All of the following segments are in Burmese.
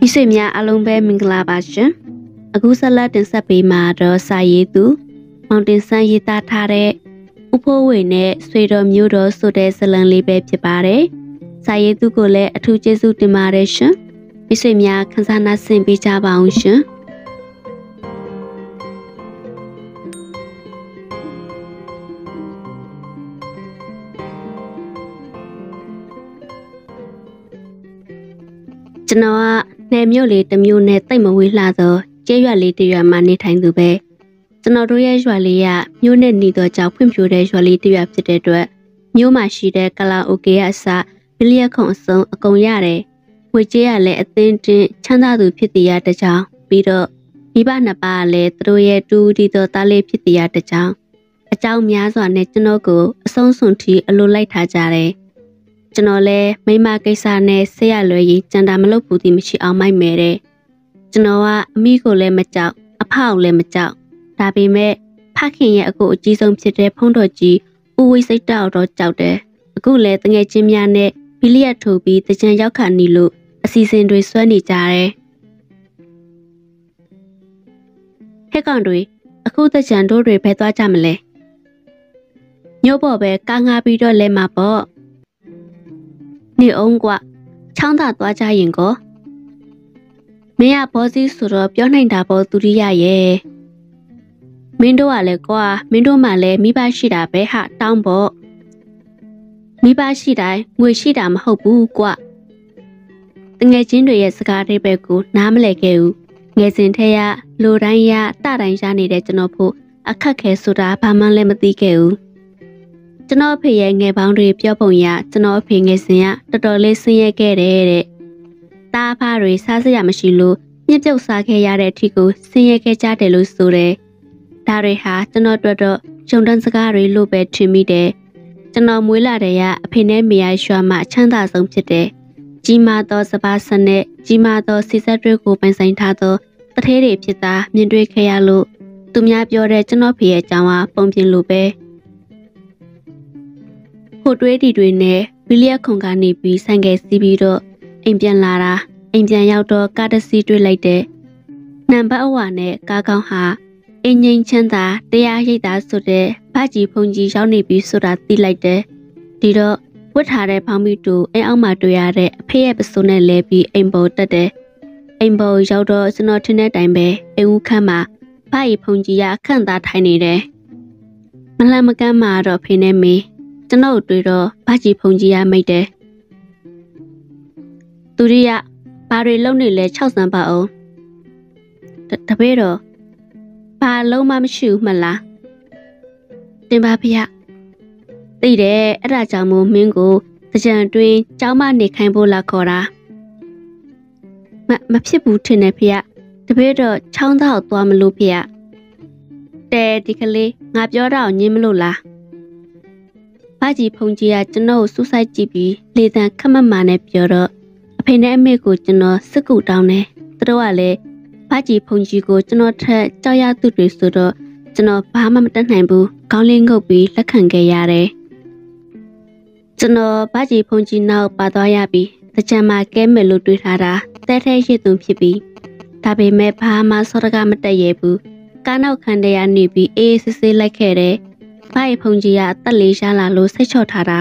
မိစေများအလုံးပဲမင်္ဂလာပါရှင်အခုဆက်လက်တင်ဆက်ပေးမှာတော့စာရေးသူ မောင်တင်ဆန်းရေးသားထားတဲ့ဥဖိုးဝေနဲ့ဆွေတော်မျိုးတော်ဆိုတဲ့ဇလံလေးပဲဖြစ်ပါတယ်စာရေးသူကိုလည်းအထူးကျေးဇူးတင်ပါတယ်ရှင်မိစေများခန်းစားနာဆင်ပေးကြပါအောင်ရှင် ကျွန်တော်ကနယ်မြို့လေးတစ်မြို့နဲ့တိတ်မဝေးလှသောကျဲရွာလေးတစ်ရွာမှာနေထိုင်သူပဲကျွန်တော်တို့ရဲ့ရွာလေးကမြို့နဲ့နေတော့ကြောင့်ဖွံ့ဖြိုးတဲ့ရွာလေးတစ်ရွာဖြစ်တဲ့အတွက်မြို့မှာရှိတဲ့ကလာအိုကေရအစဘီလီယက်ခုံအစုံအကုန်ရတယ်ဝေကျေးရလည်းအသင်းတင်းချမ်းသာသူဖြစ်တည်ရတဲ့ကြောင့်ပြီးတော့မိဘနှစ်ပါးကလည်းသူတို့ရဲ့တူတီတော်သားလေးဖြစ်တည်ရတဲ့ကြောင့်အကြောင်းများစွာနဲ့ကျွန်တော်ကိုအဆုံးစွန်ထိအလိုလိုက်ထားကြတယ် ကျွန်တော်လည်းမိမကိစ္စနဲ့ဆက်ရလွယ်ရင်ကြံတာမလုပ်ဘူးသည်မရှိအောင်မိုက်မယ်တဲ့ကျွန်တော်ကအမိကိုလည်းမကြောက်အဖကိုလည်းမကြောက်ဒါပေမဲ့ဖခင်ရဲ့အကိုအကြီးဆုံးဖြစ်တဲ့ဖုံးတော်ကြီးဦးဝိစိတ်တောက်တော့ကြောက်တယ်အခုလည်းတငယ်ချင်းများနဲ့ဘီလီယက်ထိုးပြီးတကြံရောက်ခါနေလို့အစီအစဉ်တွေဆွဲနေကြတယ်ဟဲ့ကောင်တွေအခုတကြံတို့တွေဘယ်သွားကြမလဲညို့ပေါ်ပဲကားငါပြီးတော့လဲမှာပေါ့ နေအောင်ကွချောင်းသာသွားကြရင်ကောမင်းကဘောစီဆိုတော့ပြောနိုင်တာပေါ့သူရိယရဲ့မင်းတို့ကလည်းကွာမင်းတို့မှလည်းမိဘရှိတာပဲဟာတောင်းပေါ့မိဘရှိတိုင်းငွေရှိတာမဟုတ်ဘူးကွတငယ်ချင်းတွေရဲ့စကားတွေပဲကိုနားမလဲခဲ့ဘူးငယ်စဉ်ထဲရလိုတိုင်းရတတိုင်းရနေတဲ့ကျွန်တော်ဖို့အခက်ခဲဆိုတာဘာမှလည်းမသိခဲ့ဘူး ကျွန်တော်အဖေရဲ့ငယ်ပေါင်းတွေပြောပုံရကျွန်တော်အဖေငယ်စဉ်ကတော်တော်လေးဆင်းရဲခဲ့တယ်တဲ့။တားဖားတွေစားစရာမရှိလို့ညှစ်ပြုတ်စားခဲ့ရတဲ့အထိကိုဆင်းရဲခဲ့ကြတယ်လို့ဆိုတယ်။ဒါတွေဟာကျွန်တော်တို့တော့ဂျုံတန်းစကားတွေလို့ပဲထင်မိတယ်။ကျွန်တော်မွေးလာတဲ့ကအဖေနဲ့မေယာရွာမှာအချမ်းသာဆုံးဖြစ်တယ်။ကြီးမားသောစပါးစနဲ့ကြီးမားသောစီဆက်တွေကိုပိုင်ဆိုင်ထားသောတထဲတွေဖြစ်တာမြင်တွေ့ခဲ့ရလို့သူများပြောတဲ့ကျွန်တော်ဖေရဲ့အကြောင်းကပုံပြင်လို့ပဲ။ ကိုတွေးတီတွေနဲ့ဘီလီယက်ခုံကနေပြီးဆိုင်ကယ်စီးပြီးတော့အိမ်ပြန်လာတာအိမ်ပြန်ရောက်တော့ကားတစ်စီးတွေ့လိုက်တဲ့နံပါတ်အဝါနဲ့ကားကောင်းဟာအင်းငိမ့်ချမ်းသာတရားရိပ်သာဆိုတဲ့ဗကြီးဖုန်ကြီးရောက်နေပြီဆိုတာသိလိုက်တယ်ဒီတော့ဝတ်ထားတဲ့ဖောင်းမီတူအိမ်အောက်မှာတွေ့ရတဲ့အဖေရဲ့ပစိုးနဲ့လဲပြီးအိမ်ပေါ်တက်တယ်အိမ်ပေါ်ရောက်တော့ကျွန်တော်ထင်တဲ့တိုင်ပဲအိမ်ဦးခန့်မှာဗကြီးဖုန်ကြီးကခန့်သားထိုင်နေတယ်မလန်မကမ်းမှာတော့ဖေနဲ့မေး ကျွန်တော်တွေ့တော့ဗကြီးဖုန်ကြီးရမိတ်တယ်သူရိယဘာတွေလုံနေလဲ6စံပါအောင်တပည့်တော့ဘာလုံးမမရှိဘူးမလားတင်ပါဖေသိတယ်အဲ့ဒါကြောင့်မို့မင်းကိုကြံတွင်ကျောင်းမနေခိုင်းဖို့လာခေါ်တာမမဖြစ်ဘူးထင်တယ်ဖေတပည့်တော့ချောင်းသားကိုသွားမလို့ဖေတဲဒီကလေးငါပြောတာကိုညင်းမလို့လား။ ဘာကြီးဖုန်ကြီးကကျွန်တော်ကိုစူးစိုက်ကြည့်ပြီးလေတံခက်မမှန်နဲ့ပြောတော့အဖေနဲ့အမေကိုကျွန်တော်စစ်ကူတောင်းတယ်။သူတို့ကလည်းဘာကြီးဖုန်ကြီးကိုကျွန်တော်ထက်ကြောက်ရသူတွေဆိုတော့ကျွန်တော်ဘာမှမတတ်နိုင်ဘူး။ခေါင်းလေးငုပ်ပြီးလက်ခံခဲ့ရတယ်။ကျွန်တော်ဘာကြီးဖုန်ကြီးနောက်ပါသွားရပြီးတကြံမှာကဲမယ်လို့တွေးထားတာတဲထဲရစ်သူဖြစ်ပြီးဒါပေမဲ့ဘာမှစောတကမတက်ရဘူး။ကားနောက်ခံတရားနေပြီးအေးစစ်စစ်လိုက်ခဲ့တယ်။ ဖားရဖုန်ကြီးကအသက်လေးရှားလာလို့စိတ်ချော့ထားတာ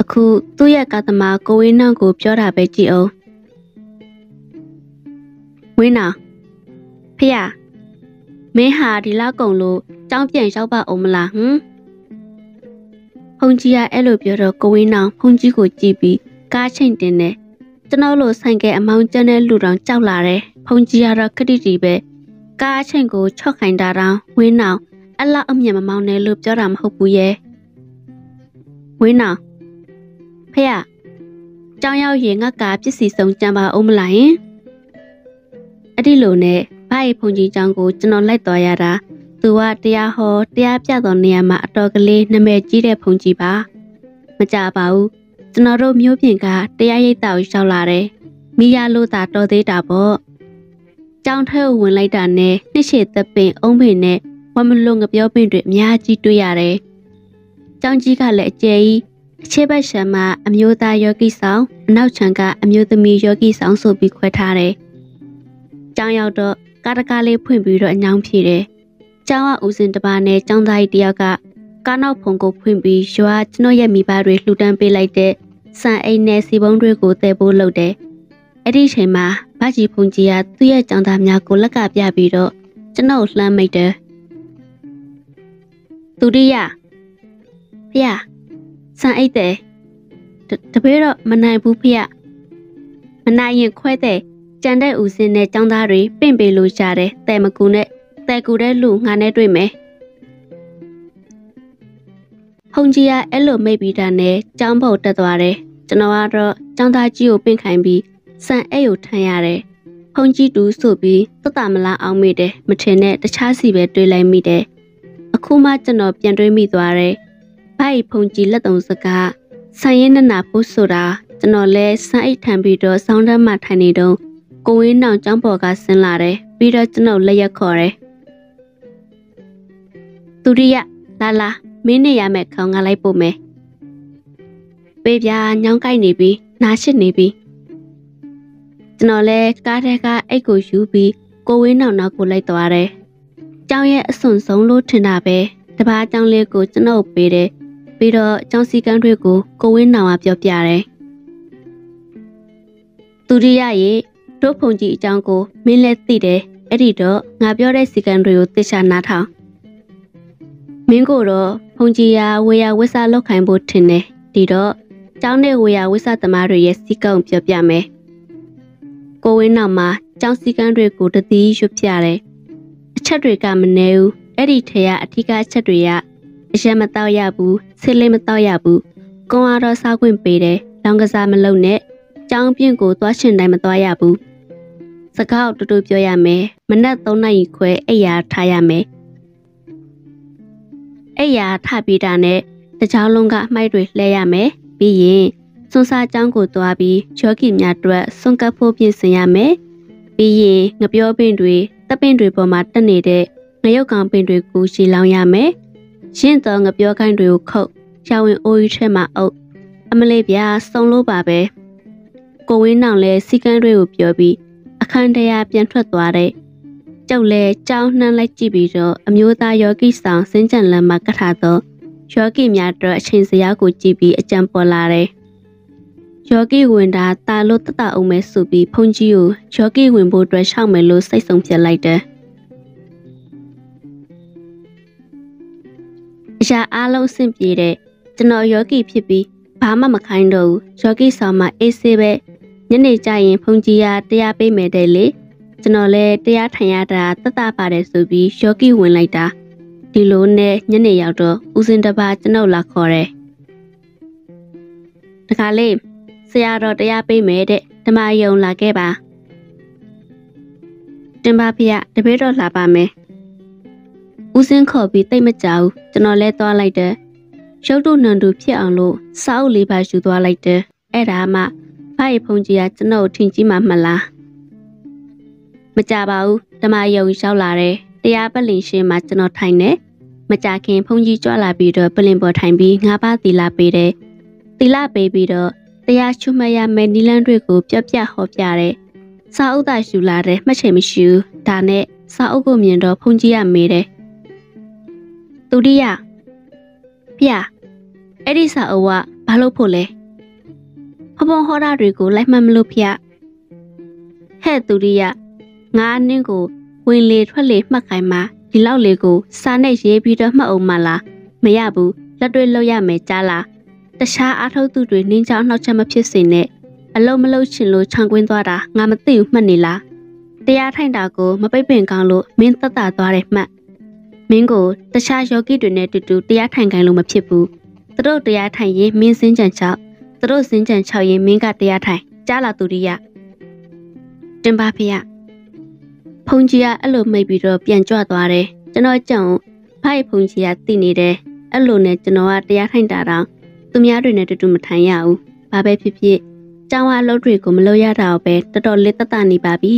အခုသူ့ရဲ့ကာသမားကိုဝင်းနောင်ကိုပြောတာပဲကြည့်အောင်ဝင်းနောင်ဖះမင်းဟာဒီလောက်ကုံလို့ကြောင်းပြန်ရောက်ပါအောင်မလားဟမ်ဖုန်ကြီးကအဲ့လိုပြောတော့ကိုဝင်းနောင်ဖုန်ကြီးကိုကြည့်ပြီးကားချိန်တင်တယ်ကျွန်တော်လိုဆိုင်ကဲအမောင်းကျန်းတဲ့လူတော်ကြောက်လာတယ်ဖုန်ကြီးကတော့ခတိတီပဲကားချိန်ကိုချော့ခိုင်တာတောင်ဝင်းနောင် အဲ့လောက်အမြင်မမောင်းနဲ့လို့ပြောတာမဟုတ်ဘူးရဲ့ဝင်းနောင်ဖေရကြောင်ရောက်ရင်ငါကာပစ္စည်းစုံကြံပါအောင်မလားယင်အဲ့ဒီလိုနဲ့ဘာ၏ဖုန်ကြီးကြောင်ကိုကျွန်တော်လိုက်သွားရတာသူကတရားဟောတရားပြတော်နေရာမှာအတော်ကလေးနာမည်ကြီးတဲ့ဖုန်ကြီးပါမကြပါဘူးကျွန်တော်တို့မျိုးပြင်ကတရားရိပ်တောက်ရောက်လာတယ်မိရလို့သာတော်သေးတာပေါ့ကြောင်ထဲကိုဝင်လိုက်တာနဲ့နှစ်ရှည်သက်ပင်အုံးပင်နဲ့ ဝမလွန်ငပြောပင်တွေအများကြီးတွေ့ရတယ်။ကျောင်းကြီးကလည်းအကျယ်ကြီးတအချေဘက်ရှမ်းမှာအမျိုးသားယောဂီဆောင်အနောက်ခြမ်းကအမျိုးသမီးယောဂီဆောင်ဆိုပြီးခွဲထားတယ်။ကျောင်းရောက်တော့ကားတကားလေးဖွင့်ပြီးတော့အညောင်းဖြည့်တယ်။ကျောင်းကဦးစင်တစ်ပါးနဲ့ကျောင်းသားကြီးတယောက်ကကားနောက်ဖုံကိုဖွင့်ပြီးရွာကျွန်တော်ရဲ့မိဘတွေလှူဒန်းပေးလိုက်တဲ့စံအိမ်နဲ့စီပုံးတွေကိုတည်ဖို့လုပ်တယ်။အဲ့ဒီချိန်မှာဗကြီးဖုန်ကြီးကသူ့ရဲ့ကျောင်းသားများကိုလက်ကပြပြီးတော့ကျွန်တော်လှမ်းမိတ်တယ်။ သူရိယဖျားစံအိတ်တယ်တပည့်တော့မနိုင်ဘူးဖျားမနိုင်ရင်ခွဲတဲ့ကြံတဲ့ဦးစင်းနဲ့ចောင်းသားတွေပင့်ပေးလို့ရှာတယ်တဲ့မကူနဲ့တဲ့ကူတဲ့လူငါနဲ့တွေ့မယ်ဖုန်ကြီးကအဲ့လိုမိတ်ပြီးတာနဲ့ចောင်းဘုတ်တက်သွားတယ်ကျွန်တော်ကတော့ចောင်းသားကြီးကိုပင့်ခိုင်းပြီးစံအဲ့ကိုထမ်းရတယ်ဖုန်ကြီးတူဆိုပြီးတတမလားအောင်မိတယ်မထင်နဲ့တခြားစီပဲတွေးလိုက်မိတယ်အ ခုမှကျွန်တော်ပြန်တွေးမိသွားတယ်။ဘာ့ဖုန်ကြီးလက်တုံစကားဆိုင်ရင်နနာဖို့ဆိုတာကျွန်တော်လဲစမ်းအိတ်ထံပြီးတော့စောင်းတမ်းမှထိုင်နေတော့ကိုဝင်းနောင်ကျောင်းပေါ်ကဆင်းလာတယ်ပြီးတော့ကျွန်တော်လက်ရက်ခေါ်တယ်။သူရိယလာလာမင်းနေရမယ်ခေါင်းငါလိုက်ပို့မယ်။ပေးပြညောင်းကိုက်နေပြီနားရှစ်နေပြီ။ကျွန်တော်လဲကားထဲကအိတ်ကိုယူပြီးကိုဝင်းနောင်နောက်ကိုလိုက်သွားတယ်။ ကျောင်းရဲ့အစွန်ဆုံးလို့ထင်တာပဲတပားကျောင်းလေးကိုကျွန်တော်ပေးတယ်ပြီးတော့ကျောင်းစည်းကမ်းတွေကိုကိုဝင်းနောင်ကပြောပြတယ်သူရိယရေတို့ဖုန်ကြီးအကြောင်းကိုမင်းလည်းသိတယ်အဲ့ဒီတော့ငါပြောတဲ့စည်းကမ်းတွေကိုသိချနားထောင်မင်းကိုတော့ဖုန်ကြီးရာဝေယဝိဆာလောက်ခိုင်းဖို့ထင်တယ်ဒီတော့ကျောင်းနဲ့ဝေယဝိဆာသမားတွေရဲ့စည်းကမ်းပြောပြမယ်ကိုဝင်းနောင်မှာကျောင်းစည်းကမ်းတွေကိုတတိရွတ်ပြတယ်အ ချက်တွေကမနေဘူးအဲ့ဒီထဲကအထီးကအချက်တွေကအရက်မတော့ရဘူးဆစ်လေးမတော့ရဘူးကုန်းအားတော့စားခွင့်ပေးတယ်လောင်ကစားမလုပ်နဲ့ကြောင်းပြင့်ကိုသွားရှင်တိုင်းမသွားရဘူးစကားတူတူပြောရမယ်မနက်3နာရီခွဲအိယာထားရမယ်အိယာထပြီးတာနဲ့တကြောင်လုံးကအမိုက်တွေလှဲရမယ်ပြီးရင်စွန်းစားကြောင်းကိုသွားပြီးယောဂီများအတွက်စွန့်ကပ်ဖို့ပြင်ဆင်ရမယ်ပြီးရင်ငပြောပင်တွေတ ပ်ပင်တွေပေါ်မှာတက်နေတဲ့ငရုတ်ကောင်ပင်တွေကိုရှည်လောင်ရမယ်။ရှင်းသောငပြောခိုင်းတွေကိုခုတ်ရောင်ဝင်အိုးကြီးထဲမှာအုပ်အမလေးပြားစုံလို့ပါပဲ။ကိုဝင်းနောင်လည်းစီကန်းတွေကိုပြောပြီးအခန်းတရားပြန်ထွက်သွားတဲ့ကျုပ်လည်းကြောင်းနှမ်းလိုက်ကြည့်ပြီးတော့အမျိုးသားယောဂီဆောင်စင်းကြံလမ်းမှာကထားသောယောဂီများအတွက်အချိန်စရာကိုကြည့်ပြီးအကြံပေါ်လာတယ်။ ယောဂီဝင်တာတာလို့တတအောင်မဲဆိုပြီးဖုန်ကြီးကိုယောဂီဝင်ဖို့အတွက်ရှောက်မယ်လို့စိတ်ဆုံးဖြတ်လိုက်တယ်။အရာအားလုံးအဆင်ပြေတဲ့ကျွန်တော်ယောဂီဖြစ်ပြီးဘာမှမခိုင်းတော့ဘူးယောဂီဆောင်မှာအေးဆေးပဲညနေကျရင်ဖုန်ကြီးရတရားပေးမယ်တဲ့လေကျွန်တော်လည်းတရားထိုင်ရတာတတ်တာပါတယ်ဆိုပြီးယောဂီဝင်လိုက်တာဒီလိုနဲ့ညနေရောက်တော့ဦးစင်တပါကျွန်တော်လာခေါ်တယ်တခါလေး ဆရာတော်တရားပေးမယ်တဲ့ဓမ္မယုံလာခဲ့ပါတင်ပါဖေတပည့်တော်လာပါမယ်ဦးစင်းခေါ်ပြီးတိတ်မကြောက်ကျွန်တော်လဲသွားလိုက်တယ်ရုပ်တုနှံတူဖြစ်အောင်လို့စာအုပ်လေးပါယူသွားလိုက်တယ်အဲ့ဒါမှဖိုင်ဖုန်ကြီးကကျွန်တော်ထင်ကြီးမှမလားမကြပါဘူးဓမ္မယုံရောက်လာတယ်တရားပလင်ရှင်းမှာကျွန်တော်ထိုင်နေမကြခင်ဖုန်ကြီးကြွလာပြီးတော့ပလင်ပေါ်ထိုင်ပြီးငါးပါးသီလပေးတယ်သီလပေးပြီးတော့ တရားချွတ်မရမယ်နီလန်းတွေကိုပြပြဟောပြတယ်စာအုပ်သာယူလာတယ်မှတ်ချင်မရှိဘူးဒါနဲ့စာအုပ်ကိုမြင်တော့ဖုန်ကြီးကမေးတယ်သူရိယပြအဲ့ဒီစာအုပ်ကဘာလို့ဖို့လဲဖဖုံဟောတာတွေကိုလိုက်မှမလို့ဖျဟဲ့သူရိယငါနင်းကိုဝင်လေထွက်လေမှတ်ခိုင်းမှာဒီလောက်လေးကိုစာနဲ့ရေးပြီးတော့မှတ်အောင်မလားမရဘူးလက်တွေ့လောက်ရမယ်ကြားလား တခြားအားထုတ်သူတွေနင်းချောင်းနှောက်ချက်မဖြစ်စေနဲ့အလုံးမလုံးချင်လို့ခြံကွင်းသွားတာငါမသိဘူးမှတ်နေလားတရားထိုင်တာကိုမပိတ်ပင်ကောင်းလို့မင်းသက်သာသွားတယ်မှတ်မင်းကိုတခြားယောဂီတွေနဲ့တူတူတရားထိုင်ခိုင်းလို့မဖြစ်ဘူးသူတို့တရားထိုင်ရင်မင်းစင်းကြံချောက်သူတို့စင်းကြံချောက်ရင်မင်းကတရားထိုင်ကြားလာသူရိယတင်ပါဖေယဖုန်ကြီးကအဲ့လိုမိတ်ပြီးတော့ပြန်ကြွသွားတယ်ကျွန်တော်ကြောင့်ဖိုက်ဖုန်ကြီးကတည်နေတယ်အဲ့လိုနဲ့ကျွန်တော်ကတရားထိုင်တာတော့ သူများတွေနဲ့တူတူမထိုင်ရဘူးဘာပဲဖြစ်ဖြစ်ကျောင်းအလုပ်တွေကိုမလုပ်ရတာပဲတော်တော်လေးတတနေပါပြီ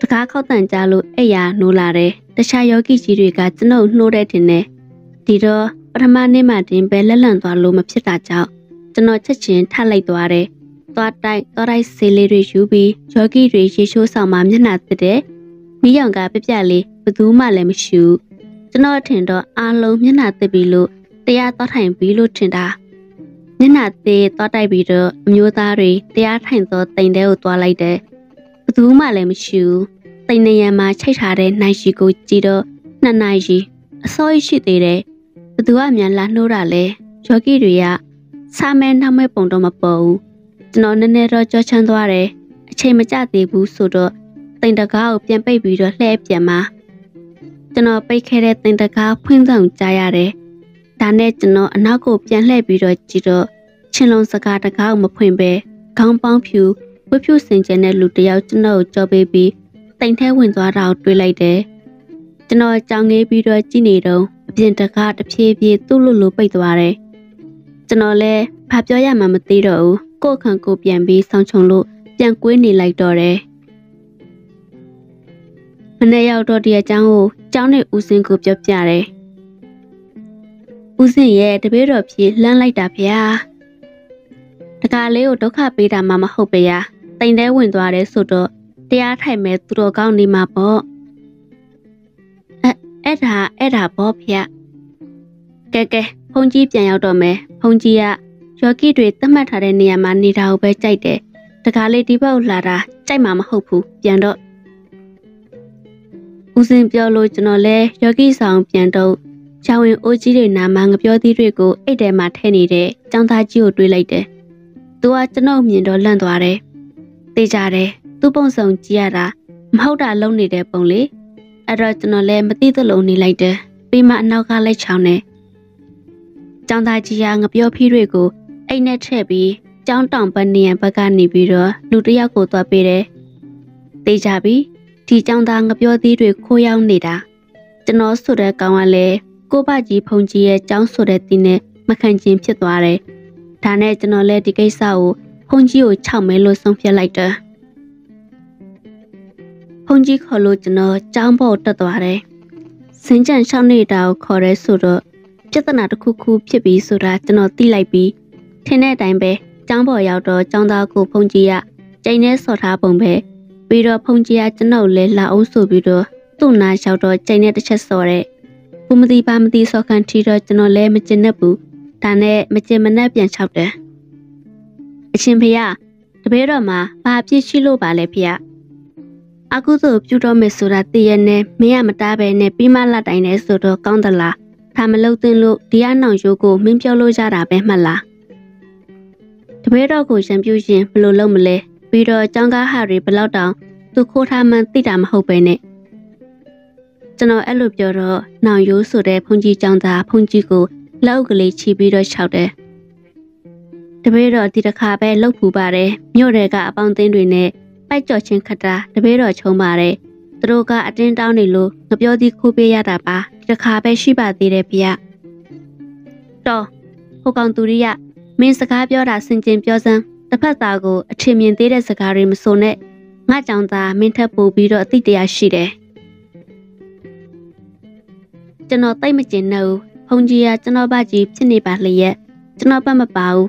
တကားခောက်တန်ကြလို့အဲ့ရနိုးလာတယ်တခြားယောဂီကြီးတွေကကျွန်ုပ်နှိုးတဲ့တင်နေဒီတော့ပထမနေ့မှတင်ပဲလက်လန့်သွားလို့မဖြစ်တာကြောင့်ကျွန်တော်ချက်ချင်းထလိုက်သွားတယ်။သွားတိုက်သွားတိုက်ဆေးလေးတွေယူပြီးယောဂီတွေရေချိုးဆောင်မှမျက်နှာတစ်တဲ့မိယောင်ကပြပြလေးဘသူမှလည်းမရှိဘူး။ကျွန်တော်ထင်တော့အားလုံးမျက်နှာတစ်ပြီးလို့ တရားသွားထိုင်ပြီးလို့ထင်တာ။မျက်နှာသေးသွားတိုက်ပြီးတော့အမျိုးသားတွေတရားထိုင်သောတိမ်တဲကိုသွားလိုက်တယ်။ဘသူမှလည်းမရှိဘူး။တိမ်နေရံမှာချိတ်ထားတဲ့နိုင်ရှိကိုကြည့်တော့နှစ်နိုင်ရှိအစောရရှိသေးတယ်ဘသူကမြန်လာနှိုးတာလဲယောဂီတွေကစားမဲနှောက်မဲပုံတော့မပေါ်ဘူးကျွန်တော်နည်းနည်းတော့ကြောချမ်းသွားတယ်အချိန်မကျသေးဘူးဆိုတော့တိမ်တကားကိုပြန်ပိတ်ပြီးတော့လှည့်ပြန်มาကျွန်တော်ပိတ်ခဲ့တဲ့တိမ်တကားဖွင့်ဆောင်ကြားရတယ် ဒါနဲ့ကျွန်တော်အနောက်ကိုပြန်လှည့်ပြီးတော့ကြည့်တော့ချင်းလုံးစကားတကားကိုမဖွင့်ပဲခေါင်းပေါင်းဖြူဝှဖြူစင်ကျင်တဲ့လူတယောက်ကျွန်တော်ကိုကြောပေးပြီးတိမ်ထဲဝင်သွားတာကိုတွေ့လိုက်တယ်ကျွန်တော်ကြောင်ငေးပြီးတော့ကြည့်နေတော့အပြင်တကားတဖြည်းဖြည်းသူ့လိုလိုပိတ်သွားတယ်။ကျွန်တော်လည်းဘာပြောရမှမသိတော့ဘူး။ကို့ခံကိုပြန်ပြီးဆောင်းချုံလို့ပြန်ကွေးနေလိုက်တော့တယ်။မနေ့ရောက်တော့ဒီအကြောင်းကိုကျောင်းနဲ့ဦးစင်ကိုပြောပြတယ်။ ဦးစင်ရဲ့တပည့်တော်ဖြစ်လှမ်းလိုက်တာဗျာ။တကားလေးကိုဒုက္ခပေးတာမှမဟုတ်ပါရဲ့။တိမ်တဲဝင်သွားတယ်ဆိုတော့တရားထိုင်မဲ့သူတော်ကောင်းနေမှာပေါ့။အဲ့ဒါအဲ့ဒါဘောဖျက်ကဲကဲဖုန်ကြီးပြန်ရောက်တော့မယ်ဖုန်ကြီးကယောဂီတွေသတ်မှတ်ထားတဲ့နေရာမှာနေတာကိုပဲကြိုက်တယ်တကားလေးဒီဘက်လာတာကြိုက်မှာမဟုတ်ဘူးပြန်တော့ဦးစင်ပြောလို့ကျွန်တော်လဲယောဂီဆောင်ပြန်တော့ ကျောင်းဝင်အိုးကြီးတွေနာမှာငပြောသီးတွေကိုအိတ်ထဲမှာထဲနေတဲ့ចောင်းသားကြီးကိုတွေးလိုက်တယ်။သူကကျွန်တော်မြင်တော့လန့်သွားတယ်။သိကြတယ်။သူ့ပုံစုံကြည့်ရတာမဟုတ်တာလုံးနေတဲ့ပုံလေး။အဲ့တော့ကျွန်တော်လည်းမသိသလိုနေလိုက်တယ်ပြီးမှအနောက်ကလိုက်ချောင်းနေကျောင်းသားကြီးကငပြောဖီးတွေကိုအိတ်နဲ့ထည့်ပြီးကျောင်းတောင်ဘက်နေရန်ဘက်ကနေပြီးတော့လူတစ်ယောက်ကိုသွားပေးတယ်သိကြပြီဒီကျောင်းသားငပြောသီးတွေခိုးရောက်နေတာကျွန်တော်ဆိုတဲ့ကောင်ကလည်း ကိုဘကြီးဖုန်ကြီးရဲ့ကျောင်းဆိုတဲ့တင်းနဲ့မခံချင်းဖြစ်သွားတယ်ဒါနဲ့ကျွန်တော်လည်းဒီကိစ္စကိုဖုန်ကြီးကိုခြောက်မဲလို့ဆုံးဖြတ်လိုက်တယ်ဖုန်ကြီးခေါ်လို့ကျွန်တော်ចောင်းပေါ်တက်သွားတယ်။စင်ကြံရှောင်းနေတာကိုခေါ်ရဲဆိုတော့ပြဿနာတစ်ခုခုဖြစ်ပြီးဆိုတာကျွန်တော်သိလိုက်ပြီးထင်းတဲ့အတိုင်းပဲចောင်းပေါ်ရောက်တော့ចောင်းသားကိုဖုန်ကြီးကကျိန်နဲ့ဆော်ထားပုံပဲပြီးတော့ဖုန်ကြီးကကျွန်တော်လဲလာအောင်ဆိုပြီးတော့သူ့နာရောက်တော့ကျိန်နဲ့တစ်ချက်ဆော်တဲ့ ဘူးမသိပါမသိဆော်ခံထီတော့ကျွန်တော်လဲမကျင်နဲ့ဘူးဒါနဲ့မကျင်မနဲ့ပြန်ချောက်တယ်အရှင်ဖေရတပည့်တော်မှာဘာဖြစ်ရှိလို့ပါလဲဖေရအကုသို့ပြုတော့မယ်ဆိုတာသိရနဲ့မင်းရမတားပဲနဲ့ပြီးမလာတိုင်နေဆိုတော့ကောင်းသလားဒါမလုပ်သင့်လို့ဒီအနောင်ရိုးကိုမင်းပြောလို့ရတာပဲမှတ်လားတပည့်တော်ကိုရံပြူရင်ဘလို့လုပ်မလဲပြီးတော့ចောင်းကားဟာတွေဘလောက်တောင်သူခိုးထားမှန်းသိတာမဟုတ်ပဲနဲ့ ကျွန်တော်အဲ့လိုပြောတော့နောင်ရိုးဆိုတဲ့ဖုန်ကြီးចောင်းသားဖုန်ကြီးကိုလောက်ကလေးချီပြီးတော့ခြောက်တယ်တပည့်တော်ဒီတစ်ခါပဲလှုပ်ဖူပါတယ်မြို့တွေကအပေါင်းအသင်းတွေနဲ့ပိုက်ကြော်ချင်းခတာတပည့်တော်ချုံပါတယ်သူတို့ကအတင်းတောင်းနေလို့ငပြောသည်ခိုးပေးရတာပါဒီတစ်ခါပဲရှိပါသေးတယ်ဗျတော်ဟိုကောင်သူရိယမင်းစကားပြောတာစင်ကျင်ပြောစမ်းတစ်ဖက်သားကိုအထင်မြင်သေးတဲ့စကားတွေမဆိုနဲ့ငါကြောင့်သာမင်းထပ်ပို့ပြီးတော့အသိတရားရှိတယ် ကျွန်တော်တိတ်မကျင်နဲ့ဘူးဖုန်ကြီးကကျွန်တော်ဘကြီးဖြစ်နေပါလျက်ကျွန်တော်ပတ်မပါဘူး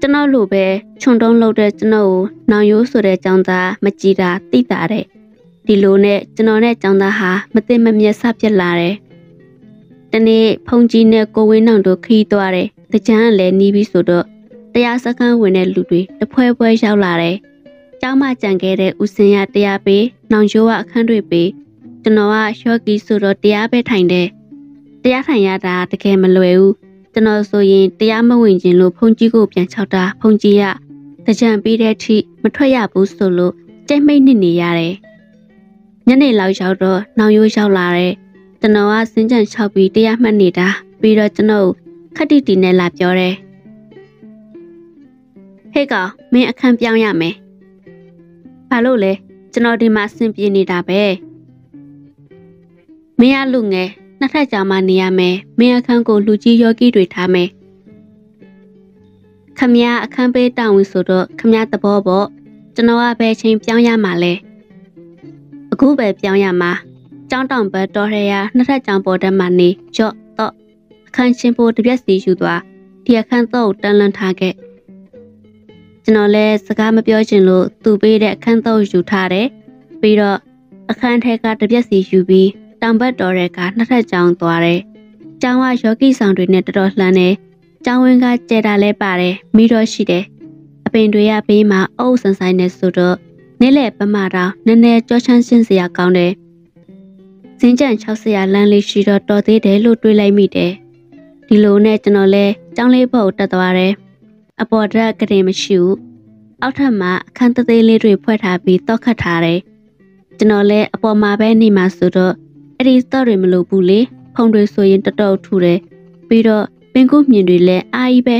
ကျွန်တော်လိုပဲခြုံတုံးလုပ်တဲ့ကျွန်တော်ကိုနောင်ရိုးဆိုတဲ့ចောင်းသားမကြည်တာသိတာတဲ့ဒီလိုနဲ့ကျွန်တော်နဲ့ចောင်းသားဟာမသိမမြတ်ဆဖြစ်လာတယ်တနေ့ဖုန်ကြီးနဲ့ကိုဝင်းနောင်တို့ခီးသွားတယ်တကြမ်းလည်းနီးပြီးဆိုတော့တရားစခန်းဝင်တဲ့လူတွေတဖွဲဖွဲရောက်လာတယ်ကျောင်းမကြံခဲ့တဲ့ဦးစင်ရတရားပေးနောင်ရိုးကအခန်းတွေပေးကျွန်တော်ကရှော့ကီဆိုတော့တရားပဲထိုင်တယ် တရားထိုင်ရတာတကယ်မလွယ်ဘူးကျွန်တော်ဆိုရင်တရားမဝင်ခြင်းလို့ဖုန်ကြီးကိုပြန်ချောက်တာဖုန်ကြီးကတကြံပြီးတဲ့အထိမထွက်ရဘူးဆိုလို့ကြိတ်မိတ်နစ်နေရတယ်။ညနေလောက်ရောက်တော့နောင်ရိုးရောက်လာတယ်။ကျွန်တော်ကစင်းကြံချောက်ပြီးတရားမှတ်နေတာပြီးတော့ကျွန်တော်ခက်တီတီနဲ့လာပြောတယ်။ဟဲ့ကောင်မင်းအခန်းပြောင်းရမယ်။ဘာလို့လဲကျွန်တော်ဒီမှာဆင်ပြေနေတာပဲ။မင်းရလူငယ် နှစ်ထပ်ကြာမှနေရမယ်မင်းအခန်းကိုလူကြီးယောဂီတွေထားမယ်ခမရအခန်းပေးတောင်းဝင်ဆိုတော့ခမရသဘောပေါ့ကျွန်တော်ကဘယ်ချိန်ပြောင်းရမှာလဲအခုပဲပြောင်းရမှာကျောင်းတောင်ဘက်တော်ရရနှစ်ထပ်ကျောင်းပေါ်တက်မှနေကြော့တော့အခအခန်းချင်းဖို့တပြက်စီယူသွားဒီအခန်းတော့တန်လန်ထားခဲ့ကျွန်တော်လည်းစကားမပြောချင်လို့သူ့ပေးတဲ့အခန်းတော့ယူထားတယ်ပြီးတော့အခန်းထဲကတပြက်စီယူပြီး တောင်ဘက်တော်တဲ့ကနှစ်ထပ်ကြောင်သွားတယ်ကျောင်းကယောဂီဆောင်တွေနဲ့တော်တော်လှမ်းတယ်ကျောင်းဝင်းကကျဲတာလဲပါတယ်မိတော့ရှိတယ်အပင်တွေကဘေးမှာအုပ်ဆန်ဆိုင်နေဆိုတော့နေ့လေပမာတော့နည်းနည်းကြောချမ်းရှင်းစရာကောင်းတယ်စင်းကြံ600လမ်းလေးရှိတော့တော်သေးတယ်လို့တွေးလိုက်မိတယ်ဒီလိုနဲ့ကျွန်တော်လဲကျောင်းလေးဖို့တက်သွားတယ်အပေါ်ဓာတ်ကရင်မရှိဘူးအောက်ထပ်မှာအခန်းသေးသေးလေးတွေဖွဲ့ထားပြီးတောက်ခတ်ထားတယ်ကျွန်တော်လဲအပေါ်မှာပဲနေမှာဆိုတော့ အဲ့ဒီတော့တွေမလို့ဘူးလေဖုံတွေဆိုရင်တတော်ထူတယ်ပြီးတော့ပင်ကုမြင်တွေလည်းအာကြီးပဲ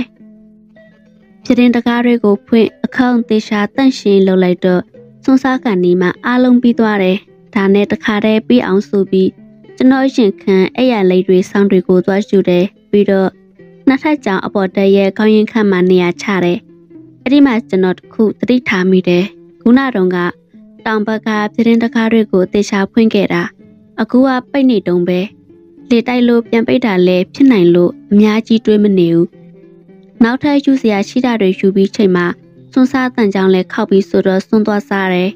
ပြတင်းတကားတွေကိုဖွင့်အခန်းသေးရှာတန့်ရှင်းလုပ်လိုက်တော့စွန်းစားကန်ဒီမှာအားလုံးပြီးသွားတယ်ဒါနဲ့တခါတည်းပြီးအောင်ဆိုပြီးကျွန်တော်ရှင်ခံအဲ့ရလိတ်တွေဆောင်းတွေကိုသွားယူတယ်ပြီးတော့နှစ်ထပ်ကြောင်အပေါ်တက်ရဲ့ခေါင်းရင်ခန့်မှနေရာချတယ်အဲ့ဒီမှာကျွန်တော်တခုသတိထားမိတယ်ခုနတုန်းကတောင်ဘက်ကပြတင်းတကားတွေကိုတေချာဖွင့်ခဲ့တာ အခုကပိတ်နေတုံးပဲလေတိုက်လို့ပြန်ပိတ်တာလည်းဖြစ်နိုင်လို့အများကြီးတွေးမနေဘူးနောက်ထပ်ယူစရာရှိတာတွေယူပြီးချိန်မှာစွန်းစားတန်ကြောင်လဲခောက်ပြီးဆိုတော့စွန်းသွားစားတယ်